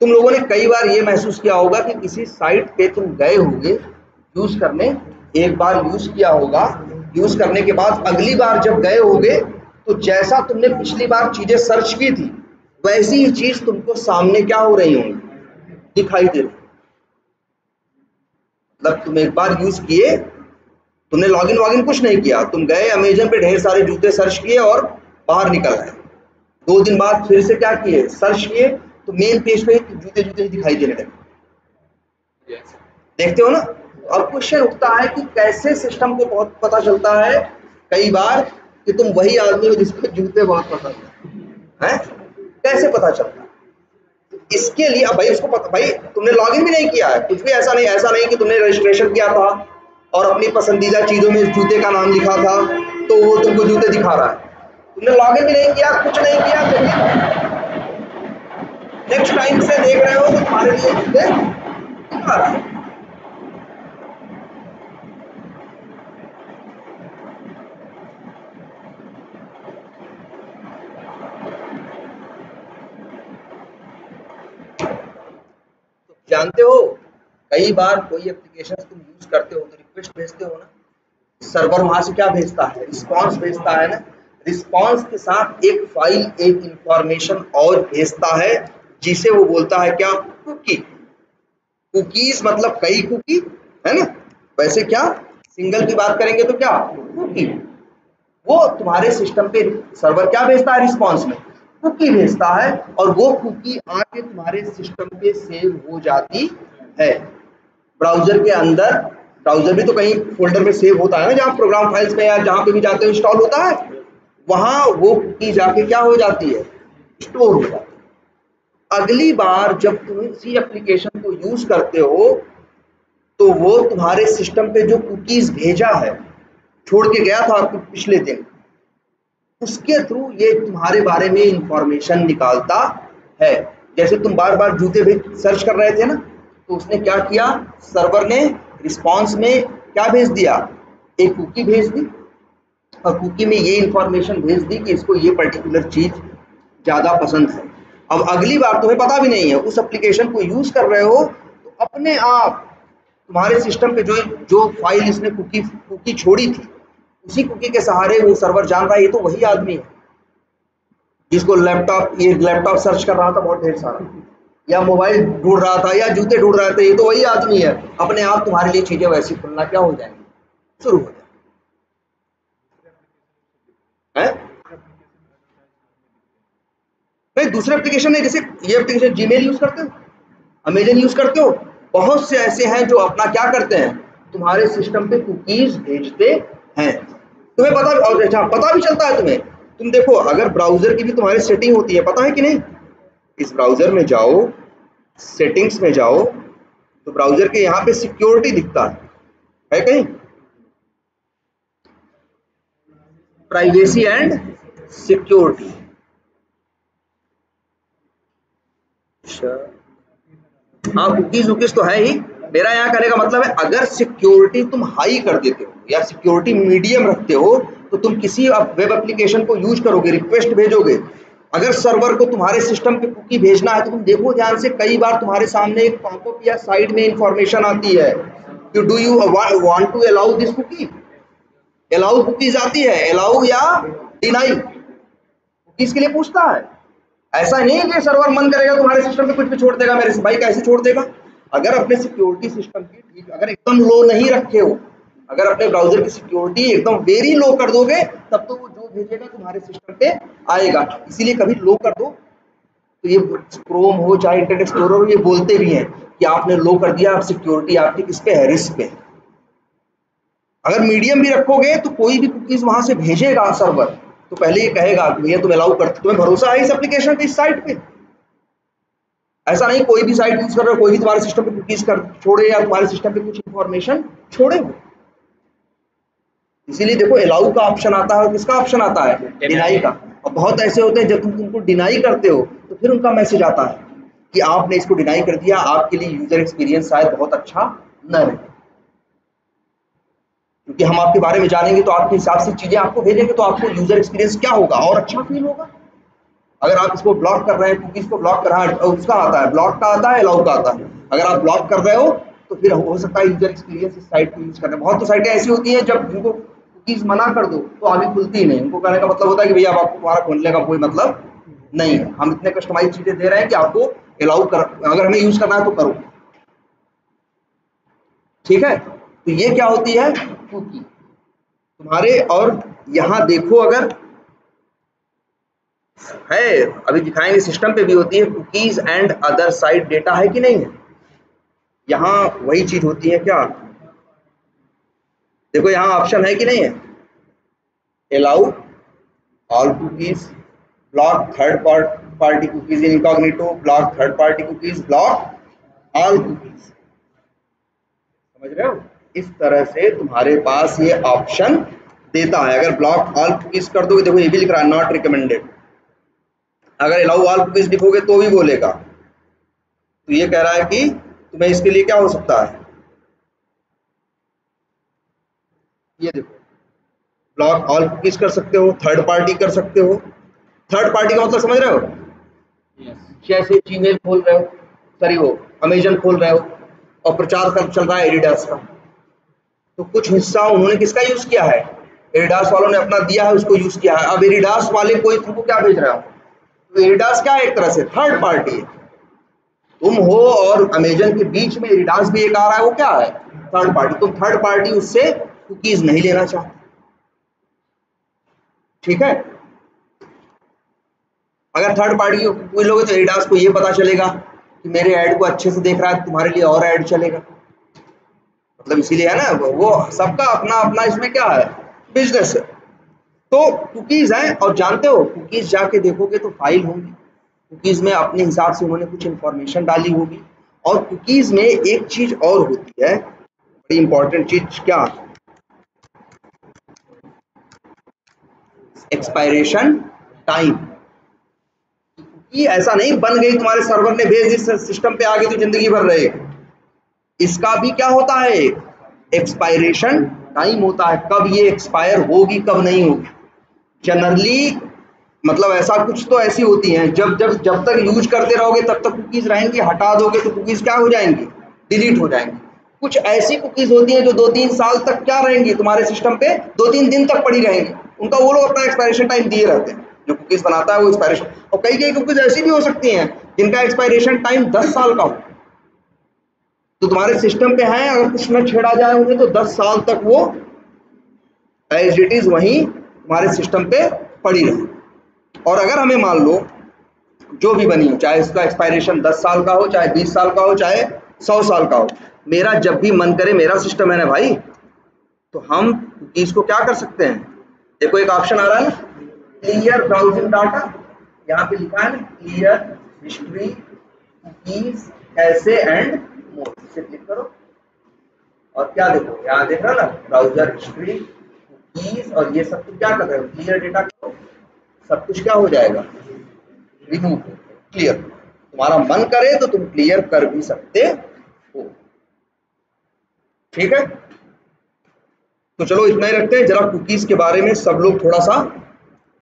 तुम लोगों ने कई बार ये महसूस किया होगा कि किसी साइट पे तुम गए होगे यूज़ करने, एक बार यूज़ किया होगा यूज़ करने के बाद अगली बार जब गए होगे तो जैसा तुमने पिछली बार चीज़ें सर्च की थी, वैसी ही चीज़ तुमको सामने क्या हो रही होंगी? दिखाई दे रही। मतलब तुम एक बार यूज़ किए, तुमने लॉगिन वॉगिन कुछ नहीं किया, तुम गए अमेजन पे ढेर सारे जूते सर्च किए और बाहर निकल आए। दो दिन बाद फिर से क्या किए? सर्च किए तो मेन पेज पे जूते जूते दिखाई देने लगे देखते हो ना? अब क्वेश्चन उठता है कि कैसे सिस्टम को बहुत पता चलता है कई बार कि तुम वही आदमी हो जिसको जूते बहुत पसंद है। कैसे पता चलता है? इसके लिए अब भाई उसको पता भाई तुमने लॉगिन भी नहीं किया है। कुछ भी ऐसा नहीं ऐसा नहीं कि तुमने रजिस्ट्रेशन किया था और अपनी पसंदीदा चीज़ों में जूते का नाम लिखा था तो वो तुमको जूते दिखा रहा है। तुमने लॉगिन भी नहीं किया कुछ नहीं किया नेक्स्ट टाइम से देख रहे हो तो तुम्हारे लिए रहा है। तो जानते हो, कई बार कोई एप्लीकेशन तुम यूज़ करते हो तो रिक्वेस्ट भेजते हो ना? सर्वर वहाँ से क्या भेजता है? रिस्पॉन्स भेजता है ना? रिस्पॉन्स के साथ एक फ़ाइल एक इंफॉर्मेशन और भेजता है। जिसे वो बोलता है क्या? कुकी। कुकीज मतलब कई कुकी, है ना? वैसे क्या? सिंगल की बात करेंगे तो क्या? कुकी। वो तुम्हारे सिस्टम पे सर्वर क्या भेजता है? रिस्पॉन्स में। कुकी भेजता है और वो कुकी आके तुम्हारे सिस्टम पे सेव हो जाती है। ब्राउज़र के अंदर, ब्राउज़र भी तो कहीं फोल्डर में सेव होता है ना, जहाँ प्रोग्राम फाइल्स में या जहाँ पे भी जाते हो, इंस्टॉल होता है, वहाँ वो कुकी जाके क्या हो जाती है? स्टोर हो जाती है। अगली बार जब तुम इसी एप्लीकेशन को यूज़ करते हो तो वो तुम्हारे सिस्टम पे जो कुकीज भेजा है, छोड़ के गया था आपको पिछले दिन, उसके थ्रू ये तुम्हारे बारे में इंफॉर्मेशन निकालता है। जैसे तुम बार बार जूते भी सर्च कर रहे थे ना तो उसने क्या किया? सर्वर ने रिस्पॉन्स में क्या भेज दिया? एक कुकी भेज दी। और कुकी में ये इंफॉर्मेशन भेज दी कि इसको ये पर्टिकुलर चीज़ ज़्यादा पसंद है। अब अगली बार तुम्हें पता भी नहीं है, उस एप्लीकेशन को यूज़ कर रहे हो तो अपने आप तुम्हारे सिस्टम पे जो जो फ़ाइल इसने कुकी कुकी छोड़ी थी, उसी कुकी के सहारे वो सर्वर जान रहा है, ये तो वही आदमी है। जिसको लैपटॉप ये लैपटॉप सर्च कर रहा था बहुत ढेर सारा, या मोबाइल ढूंढ रहा था, या जूते ढूंढ रहे थे, ये तो वही आदमी है। अपने आप तुम्हारे लिए चीज़ें वैसी खुलना क्या हो जाएँगी? शुरू हो जाए। भाई दूसरे एप्लीकेशन है जैसे ये एप्लीकेशन जीमेल यूज़ करते हो अमेजन यूज़ करते हो, बहुत से ऐसे हैं जो अपना क्या करते हैं, तुम्हारे सिस्टम पे कुकीज भेजते हैं। तुम्हें पता और अच्छा पता भी चलता है तुम्हें, तुम देखो, अगर ब्राउज़र की भी तुम्हारी सेटिंग होती है, पता है कि नहीं? इस ब्राउज़र में जाओ सेटिंग्स में जाओ तो ब्राउज़र के यहाँ पे सिक्योरिटी दिखता है। है कहीं प्राइवेसी एंड सिक्योरिटी हाँ कुकीज वुकीज तो है ही। मेरा यहाँ करने का मतलब है, अगर सिक्योरिटी तुम हाई कर देते हो, या सिक्योरिटी मीडियम रखते हो तो तुम किसी वेब एप्लीकेशन को यूज़ करोगे रिक्वेस्ट भेजोगे। अगर सर्वर को तुम्हारे सिस्टम पे कुकी भेजना है तो तुम देखो ध्यान से, कई बार तुम्हारे सामने एक पॉपअप या साइड में इंफॉर्मेशन आती है कि do you want to allow this cookie allow cookies आती है अलाउ या डिनाई कुकीज के लिए पूछता है। ऐसा नहीं कि सर्वर मन करेगा, तुम्हारे सिस्टम पे कुछ भी छोड़ देगा, मेरे भाई कैसे छोड़ देगा? अगर अपने सिक्योरिटी सिस्टम की ठीक, अगर एकदम लो नहीं रखे हो, अगर अपने ब्राउज़र की सिक्योरिटी एकदम वेरी लो कर दोगे, तब तो वो जो भेजेगा तुम्हारे सिस्टम पे आएगा। इसीलिए कभी लो कर दो। तो ये क्रोम हो, चाहे इंटरनेट एक्सप्लोरर हो, ये बोलते भी हैं कि आपने लो कर दिया, आप सिक्योरिटी आपकी किस पे है? रिस्क पे। अगर मीडियम भी रखोगे तो कोई भी कुकीज वहाँ से भेजेगा सर्वर तो पहले ये कहेगा कि भैया तुम अलाउ करते तुम्हें भरोसा है इस एप्लीकेशन पे इस साइट पे? ऐसा नहीं कोई भी साइट यूज़ कर रहा हो कोई भी तुम्हारे सिस्टम पे कुकीज कर छोड़े या तुम्हारे सिस्टम पे कुछ इंफॉर्मेशन छोड़े हो इसीलिए देखो अलाउ का ऑप्शन आता है और किसका ऑप्शन आता है? डिनाई का। और बहुत ऐसे होते हैं जब तुम उनको डिनाई करते हो तो फिर उनका मैसेज आता है कि आपने इसको डिनाई कर दिया आपके लिए यूज़र एक्सपीरियंस शायद बहुत अच्छा न रहे। क्योंकि हम आपके बारे में जानेंगे तो आपके हिसाब से चीज़ें आपको भेजेंगे तो आपको यूज़र एक्सपीरियंस क्या होगा? और अच्छा फील होगा? अगर आप इसको ब्लॉक कर रहे हैं कुकीज को ब्लॉक कर रहा उसका आता है ब्लॉक का आता है अलाउ का आता है। अगर आप ब्लॉक कर रहे हो तो फिर हो सकता है यूज़र एक्सपीरियंस इस साइट को यूज़ करना बहुत तो साइटें ऐसी होती हैं, जब जिनको कुकीज मना कर दो तो आगे खुलती ही नहीं। उनको कहने का मतलब होता है कि भैया आपको तुम्हारा खोलने का कोई मतलब नहीं है। हम इतने कस्टमाइज चीज़ें दे रहे हैं कि आपको अलाउ कर, अगर हमें यूज़ करना है तो करो। ठीक है? तो ये क्या होती है? कुकी। तुम्हारे और यहाँ देखो अगर है, अभी दिखाएँगे सिस्टम पे भी होती है cookies and other site data है कि नहीं है? यहाँ वही चीज़ होती है क्या? देखो यहाँ ऑप्शन है कि नहीं है? Allow all cookies block third party cookies in incognito block third party cookies block all cookies समझ रहे हो? इस तरह से तुम्हारे पास ये ऑप्शन देता है। अगर ब्लॉक ऑल कुकीज कर दोगे, देखो ये भी लिख रहा है नॉट रिकमेंडेड अगर अलाउ ऑल कुकीज लिखोगे तो भी बोलेगा। तो ये कह रहा है कि तुम्हें इसके लिए क्या हो सकता है? ये देखो। ब्लॉक ऑल कुकीज कर सकते हो थर्ड पार्टी कर सकते हो। थर्ड पार्टी का मतलब समझ रहे हो? जैसे जीमेल खोल रहे हो, सॉरी वो अमेजन खोल रहे हो, और प्रचार कर चल रहा है एडिडास का। तो कुछ हिस्सा उन्होंने किसका यूज़ किया है? एरिडास वालों ने अपना दिया है, उसको यूज़ किया है। अब एरिडास वाले कोई तुमको क्या भेज रहा हो? तो एडिडास क्या है एक तरह से? थर्ड पार्टी है। तुम हो और अमेजन के बीच में एरिडास भी एक आ रहा है, वो क्या है? थर्ड पार्टी तुम थर्ड पार्टी उससे कुकीज नहीं लेना चाहते। ठीक है? अगर थर्ड पार्टी कोई लोग तो एडिडास को ये पता चलेगा कि मेरे ऐड को अच्छे से देख रहा है, तुम्हारे लिए और ऐड चलेगा। मतलब इसीलिए है ना, वो सबका अपना अपना इसमें क्या है बिज़नेस है। तो कुकीज हैं, और जानते हो कुकीज जाके देखोगे तो फ़ाइल होंगी। कुकीज में अपने हिसाब से उन्होंने कुछ इंफॉर्मेशन डाली होगी। और कुकीज में एक चीज़ और होती है, बड़ी इंपॉर्टेंट चीज़ क्या? एक्सपायरेशन टाइम ऐसा नहीं बन गई, तुम्हारे सर्वर ने भेज इस सिस्टम पे आगे तो ज़िंदगी भर रहे। इसका भी क्या होता है? एक्सपायरेशन टाइम होता है। कब ये एक्सपायर होगी, कब नहीं होगी। जनरली मतलब ऐसा कुछ तो ऐसी होती हैं। जब जब जब तक यूज़ करते रहोगे, तब तक कुकीज रहेंगी। हटा दोगे तो कुकीज क्या हो जाएँगी? डिलीट हो जाएँगी। कुछ ऐसी कुकीज होती हैं जो दो तीन साल तक क्या रहेंगी? तुम्हारे सिस्टम पे दो तीन दिन तक पड़ी रहेंगी। उनका वो लोग अपना एक्सपायरेशन टाइम दिए रहते हैं। जो कुकीज बनाता है वो एक्सपायरेशन और कई कई कुकीज ऐसी भी हो सकती हैं जिनका एक्सपायरेशन टाइम दस साल का हो। तो तुम्हारे सिस्टम पे है, अगर कुछ न छेड़ा जाए उन्हें तो दस साल तक वो एज इट इज़ वहीं तुम्हारे सिस्टम पे पड़ी रहे। और अगर हमें मान लो, जो भी बनी हो, चाहे इसका एक्सपायरेशन दस साल का हो, चाहे बीस साल का हो, चाहे सौ साल का हो, मेरा जब भी मन करे, मेरा सिस्टम है ना भाई तो हम इसको क्या कर सकते हैं? देखो एक ऑप्शन आ रहा है क्लियर ब्राउजिंग डाटा यहाँ पे लिखा है क्लियर हिस्ट्री कुकीज ऐसे एंड मोर इसे क्लिक करो। और क्या देखो, यहाँ देख रहा ना ब्राउज़र हिस्ट्री कुकीज और ये सब कुछ क्या कर रहे हो क्लियर डेटा करो। सब कुछ क्या हो जाएगा? रिमूव क्लियर तुम्हारा मन करे तो तुम क्लियर कर भी सकते हो। ठीक है? तो चलो इतना ही रखते हैं, जरा कुकीज के बारे में सब लोग थोड़ा सा